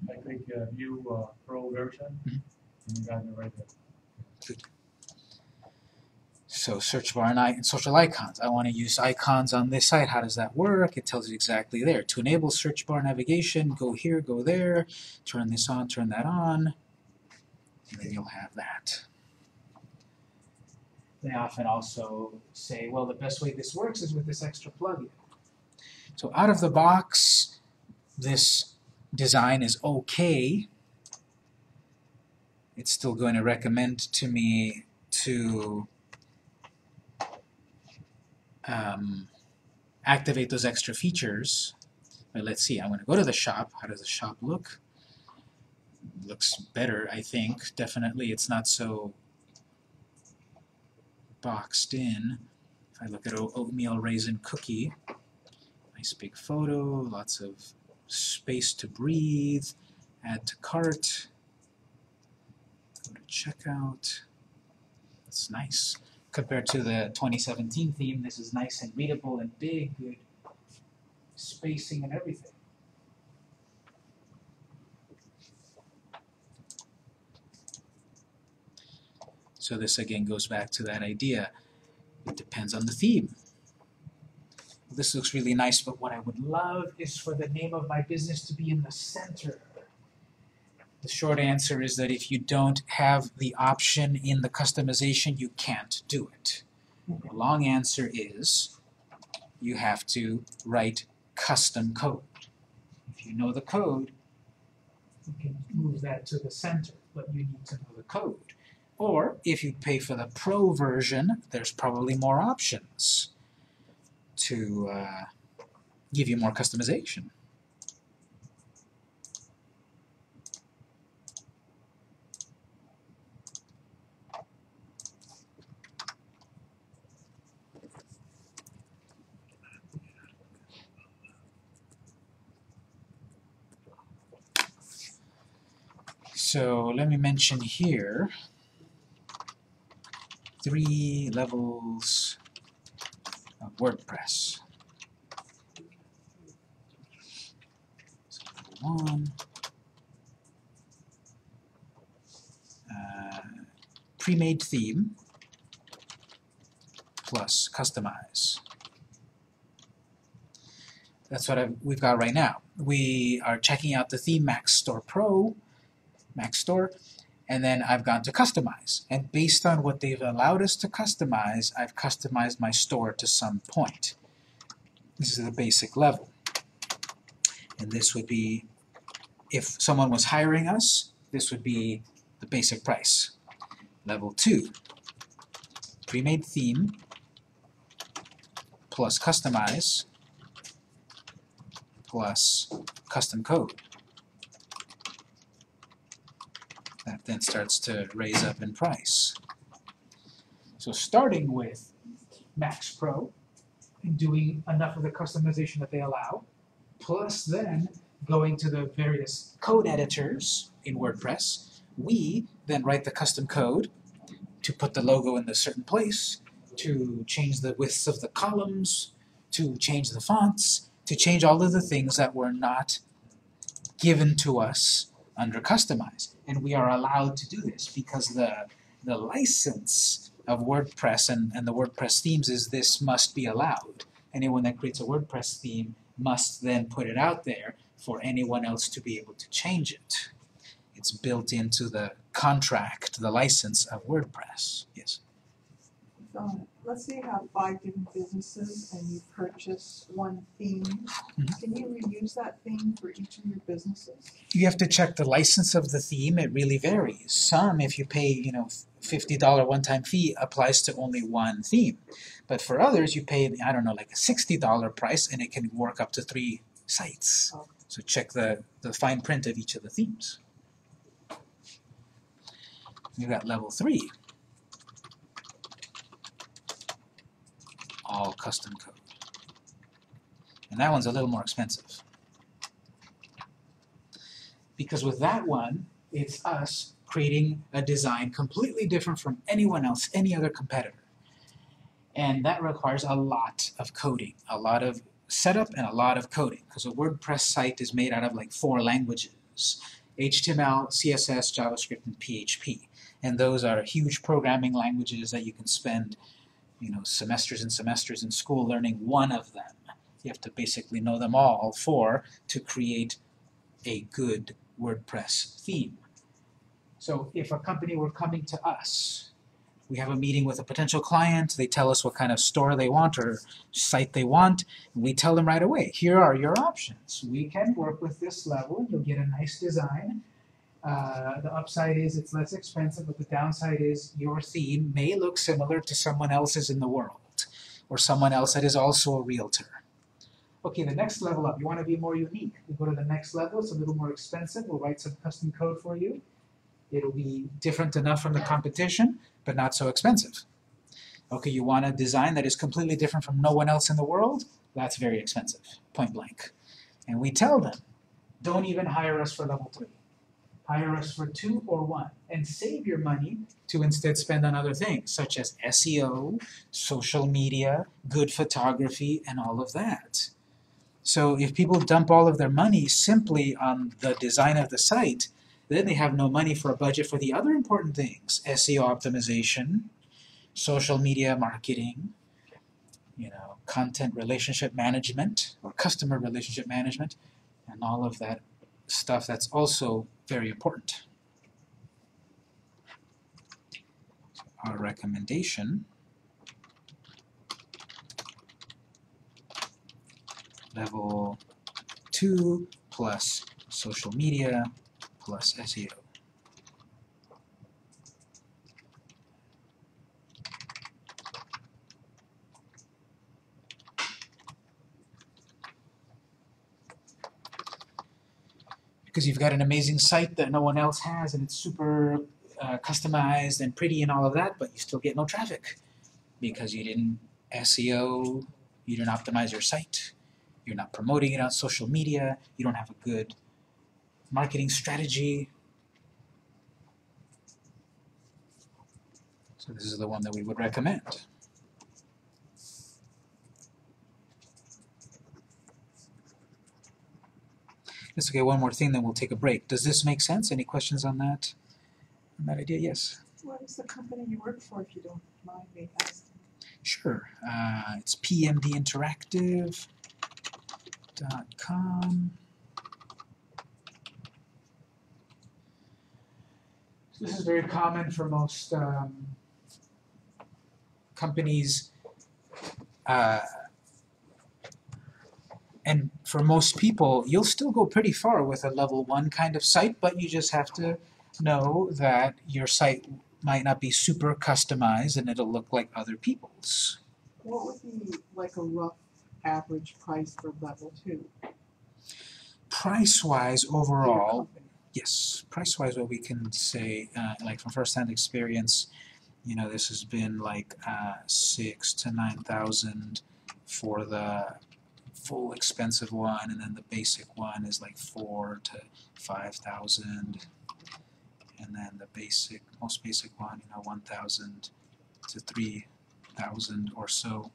I click uh, view uh, pro version Mhm. and you got it right there. So search bar and, I, and social icons. I want to use icons on this site. How does that work? It tells you exactly there. To enable search bar navigation, go here, go there, turn this on, turn that on, and then you'll have that. They often also say, well, the best way this works is with this extra plugin. So out of the box, this design is okay. It's still going to recommend to me to um, activate those extra features. But let's see, I'm going to go to the shop. How does the shop look? Looks better, I think. Definitely, it's not so boxed in. If I look at oatmeal raisin cookie, nice big photo, lots of space to breathe, add to cart, go to checkout. It's nice compared to the 2017 theme, this is nice and readable and big, good spacing and everything. So this again goes back to that idea. It depends on the theme. This looks really nice, but what I would love is for the name of my business to be in the center. The short answer is that if you don't have the option in the customization, you can't do it. The long answer is you have to write custom code. If you know the code, you can move that to the center, but you need to know the code. Or if you pay for the pro version, there's probably more options to uh, give you more customization. So let me mention here three levels of WordPress. So one, uh, pre-made theme plus customize. That's what I've, we've got right now. We are checking out the theme Max Store Pro, Max Store, and then I've gone to customize. And based on what they've allowed us to customize, I've customized my store to some point. This is the basic level. And this would be, if someone was hiring us, this would be the basic price. Level 2, pre-made theme plus customize plus custom code. That then starts to raise up in price. So starting with Max Pro and doing enough of the customization that they allow, plus then going to the various code editors in WordPress, we then write the custom code to put the logo in a certain place, to change the widths of the columns, to change the fonts, to change all of the things that were not given to us under customize. And we are allowed to do this because the the license of WordPress and, and the WordPress themes is this must be allowed. Anyone that creates a WordPress theme must then put it out there for anyone else to be able to change it. It's built into the contract, the license of WordPress. Yes. So, let's say you have five different businesses and you purchase one theme. Mhm. Can you reuse that theme for each of your businesses? You have to check the license of the theme. It really varies. Some, if you pay, you know, fifty dollar one time fee, applies to only one theme. But for others, you pay, I don't know, like a sixty dollar price, and it can work up to three sites. Okay. So check the the fine print of each of the themes. You've got level three. All custom code. And that one's a little more expensive. Because with that one, it's us creating a design completely different from anyone else, any other competitor. And that requires a lot of coding, a lot of setup and a lot of coding, because a WordPress site is made out of like four languages HTML, CSS, JavaScript, and PHP. And those are huge programming languages that you can spend you know, semesters and semesters in school learning one of them. You have to basically know them all four to create a good WordPress theme. So if a company were coming to us, we have a meeting with a potential client, they tell us what kind of store they want or site they want, and we tell them right away, here are your options. We can work with this level, you'll get a nice design. Uh, the upside is it's less expensive, but the downside is your theme may look similar to someone else's in the world, or someone else that is also a realtor. Okay, the next level up, you want to be more unique. We go to the next level, it's a little more expensive, we'll write some custom code for you. It'll be different enough from the competition, but not so expensive. Okay, you want a design that is completely different from no one else in the world? That's very expensive, point blank. And we tell them, don't even hire us for level three. Hire us for two or one, and save your money to instead spend on other things, such as SEO, social media, good photography, and all of that. So if people dump all of their money simply on the design of the site, then they have no money for a budget for the other important things SEO optimization, social media marketing, you know, content relationship management or customer relationship management, and all of that stuff that's also very important. Our recommendation level 2 plus social media plus SEO. Because you've got an amazing site that no one else has and it's super uh, customized and pretty and all of that, but you still get no traffic because you didn't SEO, you didn't optimize your site, you're not promoting it on social media, you don't have a good marketing strategy. So this is the one that we would recommend. Let's okay, one more thing, then we'll take a break. Does this make sense? Any questions on that? On that idea? Yes. What is the company you work for, if you don't mind me asking? Sure. Uh, it's pmdinteractive.com. So this is very common for most um, companies. Uh, and for most people, you'll still go pretty far with a level one kind of site, but you just have to know that your site might not be super customized and it'll look like other people's. What would be like a rough average price for level two? Price wise, overall, yes, price wise, what we can say, uh, like from first hand experience, you know, this has been like uh, six to nine thousand for the full expensive one, and then the basic one is like four to five thousand. And then the basic, most basic one, you know, one thousand to three thousand or so.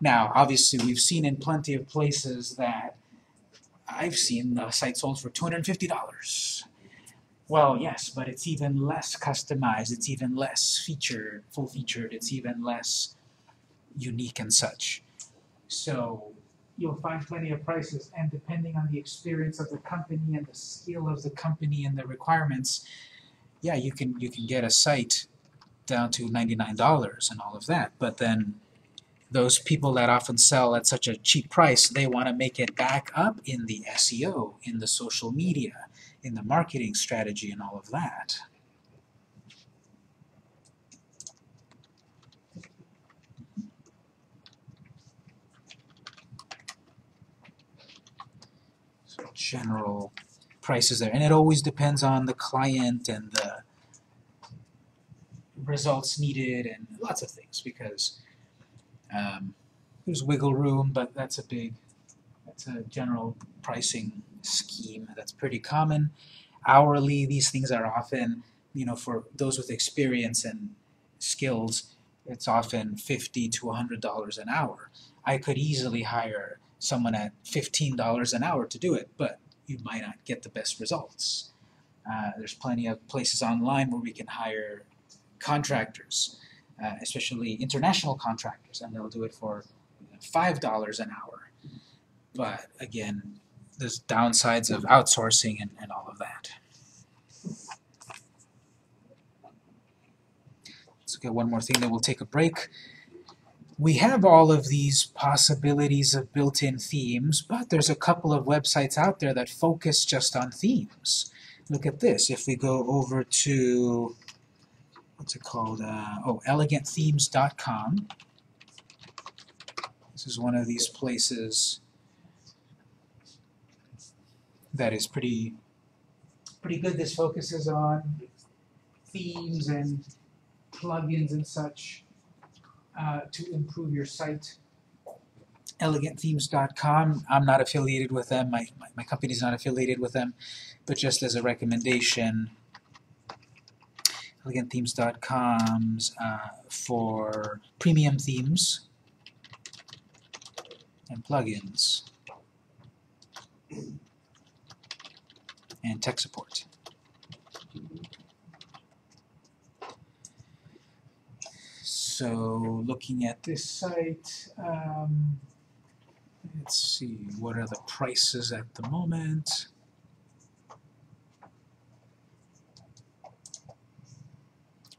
Now, obviously, we've seen in plenty of places that I've seen a site sold for two hundred and fifty dollars. Well, yes, but it's even less customized. It's even less featured, full featured. It's even less unique and such. So you'll find plenty of prices, and depending on the experience of the company and the skill of the company and the requirements, yeah, you can you can get a site down to ninety nine dollars and all of that. But then those people that often sell at such a cheap price, they want to make it back up in the SEO, in the social media, in the marketing strategy, and all of that. So general prices there, and it always depends on the client and the results needed and lots of things because um, there's wiggle room, but that's a big, that's a general pricing scheme that's pretty common. Hourly, these things are often, you know, for those with experience and skills, it's often fifty to hundred dollars an hour. I could easily hire someone at fifteen dollars an hour to do it, but you might not get the best results. Uh, there's plenty of places online where we can hire contractors uh, especially international contractors, and they'll do it for five dollars an hour. But again, there's downsides of outsourcing and, and all of that. Let's at one more thing, then we'll take a break. We have all of these possibilities of built-in themes, but there's a couple of websites out there that focus just on themes. Look at this. If we go over to what's it called? Uh, oh, elegantthemes.com. This is one of these places that is pretty pretty good. This focuses on themes and plugins and such uh, to improve your site. ElegantThemes.com. I'm not affiliated with them. My, my, my company's not affiliated with them, but just as a recommendation, elegantthemes.com's uh, for premium themes and plugins and tech support. So looking at this site, um, let's see, what are the prices at the moment?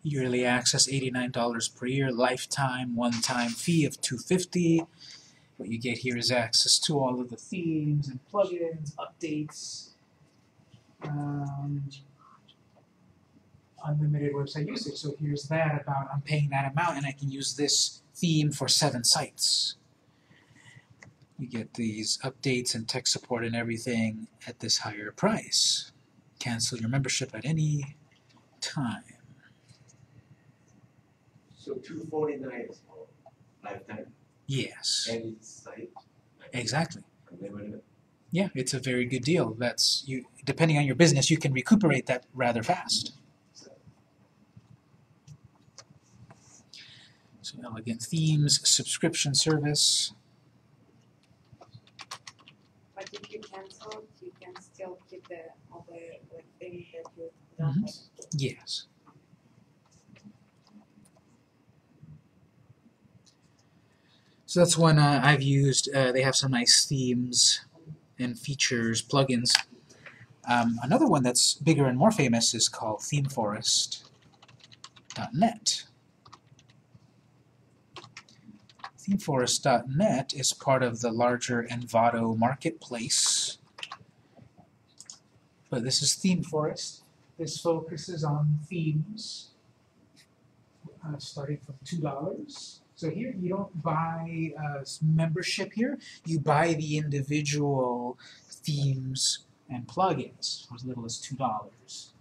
Yearly access $89 per year, lifetime one-time fee of 250. What you get here is access to all of the themes and plugins, updates, um, unlimited website usage. So here's that about I'm paying that amount and I can use this theme for seven sites. You get these updates and tech support and everything at this higher price. Cancel your membership at any time. So two forty nine is for lifetime, Yes, any site, exactly. unlimited. Yeah, it's a very good deal. That's you depending on your business, you can recuperate that rather fast. So So elegant themes, subscription service. But if you cancel, you can still keep the other like thing that you don't like. Yes. So that's one uh, I've used. Uh, they have some nice themes and features, plugins. Um, another one that's bigger and more famous is called ThemeForest.net. ThemeForest.net is part of the larger Envato marketplace. But this is ThemeForest. This focuses on themes, uh, starting from two dollars. So here you don't buy a membership here. You buy the individual themes and plugins for as little as two dollars.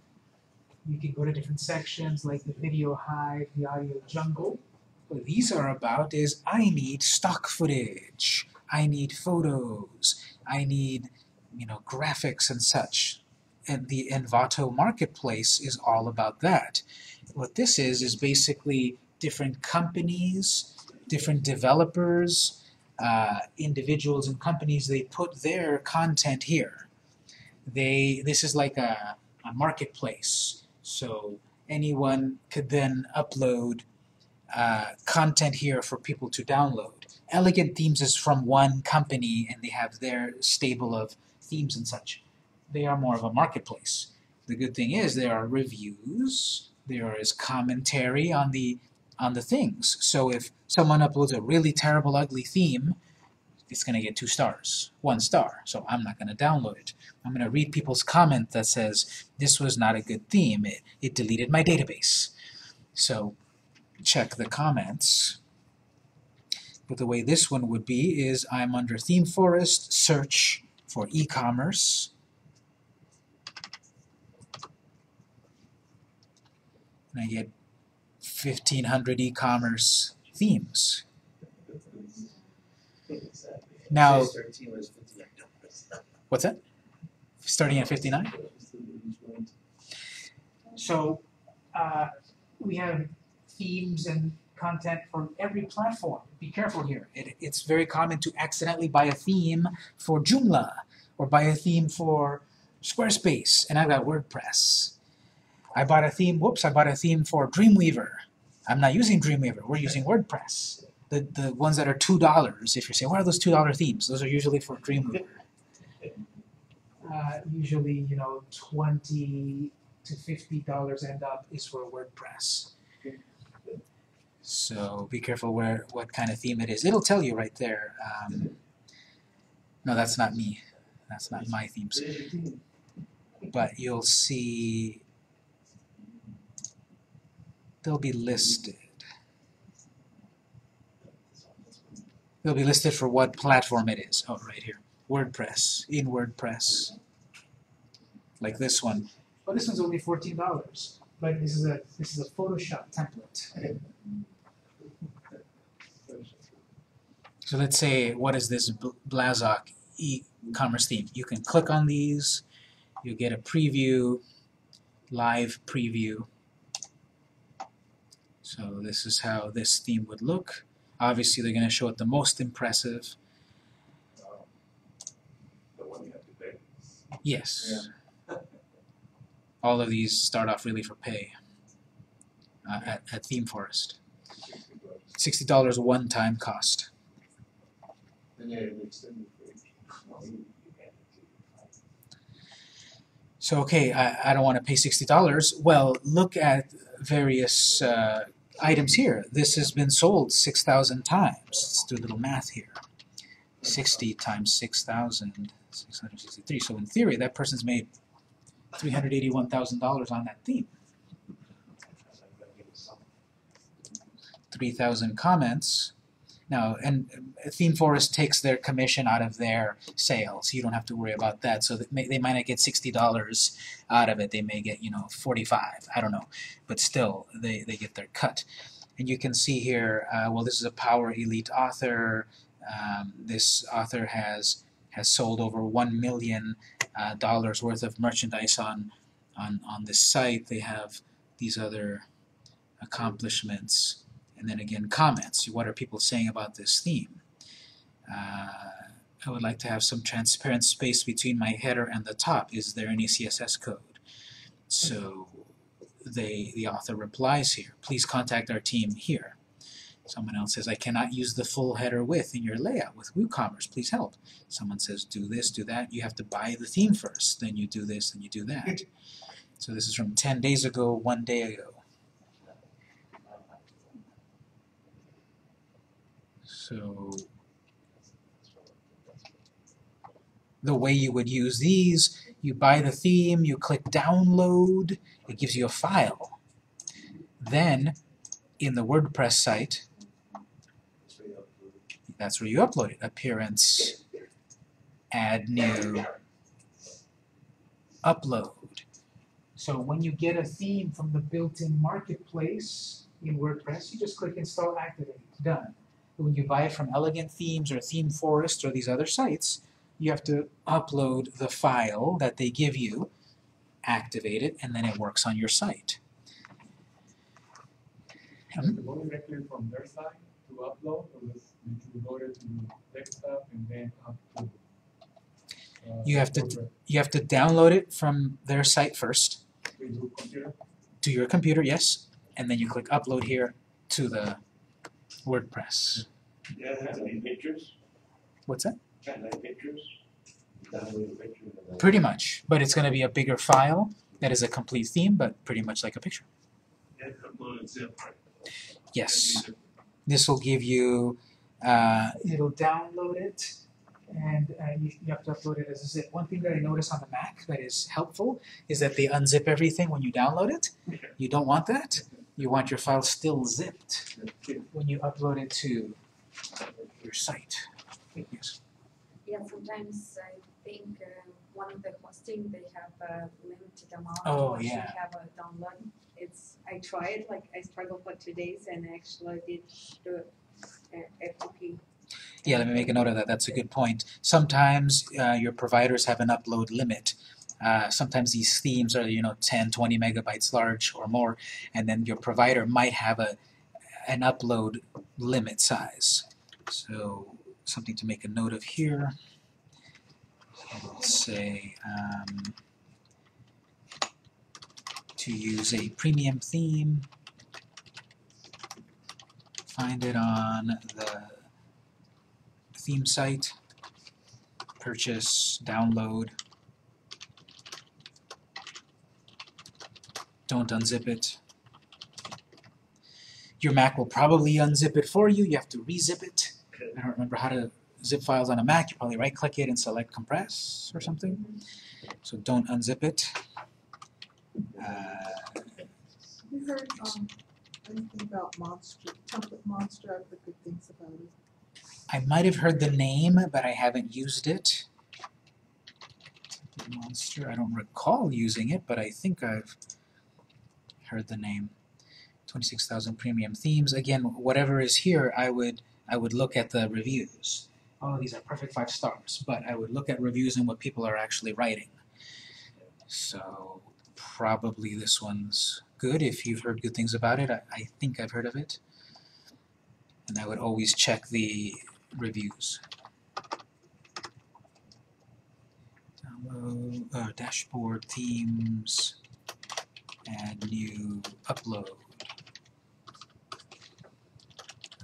You can go to different sections like the video hive, the audio jungle. What these are about is I need stock footage. I need photos. I need you know graphics and such and the Envato marketplace is all about that. What this is is basically different companies, different developers uh, individuals and companies they put their content here. They this is like a, a marketplace, so anyone could then upload uh, content here for people to download. Elegant Themes is from one company and they have their stable of themes and such. They are more of a marketplace. The good thing is there are reviews, there is commentary on the on the things. So if someone uploads a really terrible ugly theme, it's going to get two stars, one star. So I'm not going to download it. I'm going to read people's comment that says this was not a good theme. It, it deleted my database. So check the comments. But the way this one would be is I'm under Theme Forest, search for e-commerce. And I get 1500 e-commerce themes. Now, what's that? Starting at 59? So, uh, we have themes and content from every platform. Be careful here. It, it's very common to accidentally buy a theme for Joomla or buy a theme for Squarespace, and I've got WordPress. I bought a theme, whoops, I bought a theme for Dreamweaver. I'm not using Dreamweaver, we're using WordPress. The, the ones that are $2, if you're saying, what are those $2 themes? Those are usually for Dreamweaver. Uh, usually, you know, 20 to $50 end up is for WordPress. So be careful where what kind of theme it is. It'll tell you right there. Um, no, that's not me. That's not my themes. But you'll see they'll be listed. They'll be listed for what platform it is. Oh, right here. WordPress. In WordPress. Like this one. Oh, this one's only fourteen dollars. But this is a this is a Photoshop template. So let's say, what is this Bl- Blazok e-commerce theme? You can click on these, you get a preview, live preview. So this is how this theme would look. Obviously, they're going to show it the most impressive. The one you have to pay. Yes. All of these start off really for pay uh, at, at Theme Forest. $60 one-time cost. Then you have to extend it for each. So, okay, I, I don't want to pay $60. Well, look at various uh, items here. This has been sold 6,000 times. Let's do a little math here. 60 times 6,000, 663. So in theory, that person's made $381,000 on that theme. 3,000 comments. Now, and uh, Theme Forest takes their commission out of their sales. You don't have to worry about that. So that may, they might not get $60 out of it. They may get, you know, 45. I don't know. But still, they, they get their cut. And you can see here, uh, well, this is a Power Elite author. Um, this author has has sold over one million uh, dollars worth of merchandise on on on this site. They have these other accomplishments, and then again comments. What are people saying about this theme? Uh, I would like to have some transparent space between my header and the top. Is there any CSS code? So they the author replies here. Please contact our team here. Someone else says, I cannot use the full header width in your layout with WooCommerce. Please help. Someone says, do this, do that. You have to buy the theme first. Then you do this, then you do that. So this is from 10 days ago, one day ago. So the way you would use these, you buy the theme, you click download, it gives you a file. Then in the WordPress site, that's where you upload it. Appearance, add new, upload. So when you get a theme from the built-in marketplace in WordPress, you just click install activate, done. When you buy it from Elegant Themes or Theme Forest or these other sites, you have to upload the file that they give you, activate it, and then it works on your site. Money directly from their side to upload or loaded to desktop and then up to. uh, You have to- You have to download it from their site first to your computer, yes, and then you click upload here to the WordPress. Yeah, have any pictures, What's that? pictures? Download a picture and then. Pretty much, but it's gonna be a bigger file that is a complete theme, but pretty much like a picture. And upload a zip, right? Yes. This will give you, uh, it'll download it and uh, you, you have to upload it as a zip. One thing that I noticed on the Mac that is helpful is that they unzip everything when you download it. You don't want that. You want your file still zipped when you upload it to your site. Yes. Yeah, sometimes I think uh, one of the hosting, they have a limited amount Oh, you yeah. have a download. It's, I tried, like I struggled for two days and actually did do uh, FTP. Yeah, let me make a note of that. That's a good point. Sometimes uh, your providers have an upload limit. Uh, sometimes these themes are, you know, 10, 20 megabytes large or more, and then your provider might have a an upload limit size. So something to make a note of here. Let's say um, to use a premium theme. Find it on the theme site, purchase, download. Don't unzip it. Your Mac will probably unzip it for you. You have to rezip it. I don't remember how to zip files on a Mac. You probably right click it and select compress or something. So don't unzip it. Uh, You heard, um, anything about Monster, Template Monster, I've heard good things about it. I might have heard the name, but I haven't used it. Monster, I don't recall using it, but I think I've heard the name. 26,000 premium themes. Again, whatever is here, I would I would look at the reviews. All of these are perfect five stars, but I would look at reviews and what people are actually writing. So probably this one's good if you've heard good things about it. I, I think I've heard of it. And I would always check the reviews. Download, uh, dashboard, themes, add new, upload.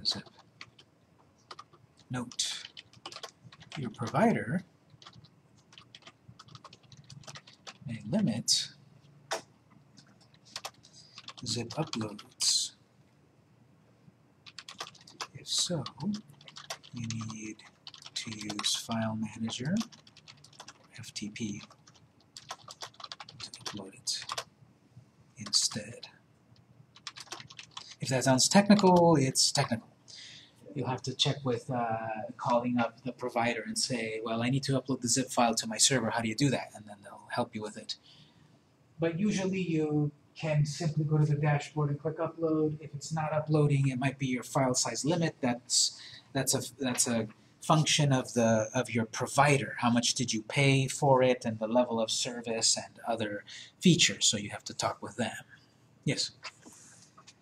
Zip. Note, your provider may limit zip uploads. If so, you need to use File Manager, FTP, to upload it If that sounds technical, it's technical. You'll have to check with uh, calling up the provider and say, well, I need to upload the zip file to my server. How do you do that? And then they'll help you with it. But usually you can simply go to the dashboard and click upload. If it's not uploading, it might be your file size limit. That's that's a that's a function of the of your provider. How much did you pay for it, and the level of service and other features. So you have to talk with them. Yes.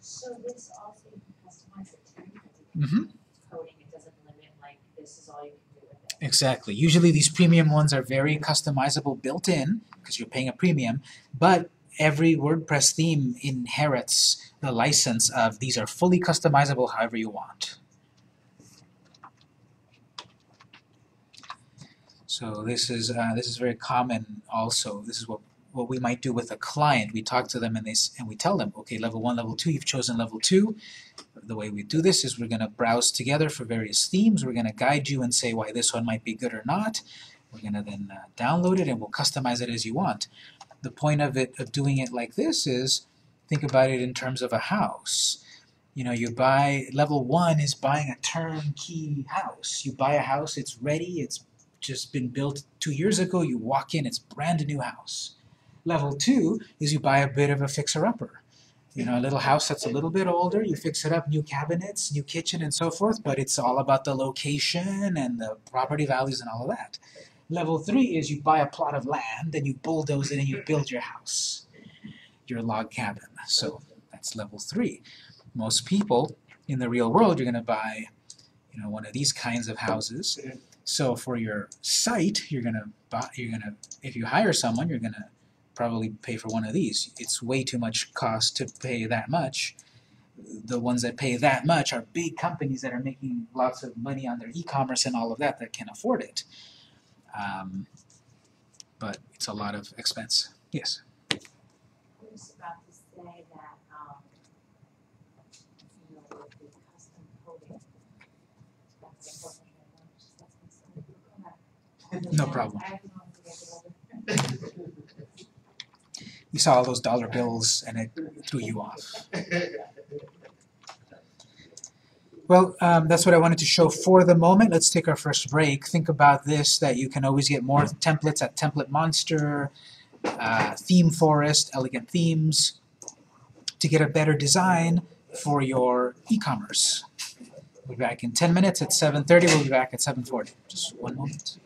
So this also you can customize it too, Mm-hmm. coding, it doesn't limit like this is all you can do with it. Exactly. Usually these premium ones are very customizable built in because you're paying a premium, but every WordPress theme inherits the license of these are fully customizable however you want. So this is uh, this is very common also. This is what what we might do with a client. We talk to them and they and we tell them, okay, level one, level two, you've chosen level two. The way we do this is we're going to browse together for various themes. We're going to guide you and say why this one might be good or not. We're going to then uh, download it and we'll customize it as you want. The point of it of doing it like this is think about it in terms of a house. You know, you buy level one is buying a turnkey house. You buy a house, it's ready, it's just been built two years ago. You walk in, it's brand new house. Level two is you buy a bit of a fixer-upper. You know, a little house that's a little bit older, you fix it up, new cabinets, new kitchen, and so forth, but it's all about the location and the property values and all of that. Level three is you buy a plot of land and you bulldoze it and you build your house, your log cabin. So that's level three. Most people in the real world, you're going to buy you know, one of these kinds of houses. So for your site, you're gonna buy, you're gonna, if you hire someone, you're gonna probably pay for one of these. It's way too much cost to pay that much. The ones that pay that much are big companies that are making lots of money on their e-commerce and all of that that can afford it. Um, but it's a lot of expense. Yes. I was about to say that, um, you know, with the custom coding. that's important one, just that's my son, go back. No problem. I have to go and get the other. You saw all those dollar bills and it threw you off. Well, um, that's what I wanted to show for the moment. Let's take our first break. Think about this, that you can always get more templates at Template Monster, uh, Theme Forest, Elegant Themes, to get a better design for your e-commerce. We'll be back in 10 minutes at 7.30. We'll be back at 7.40. Just one moment.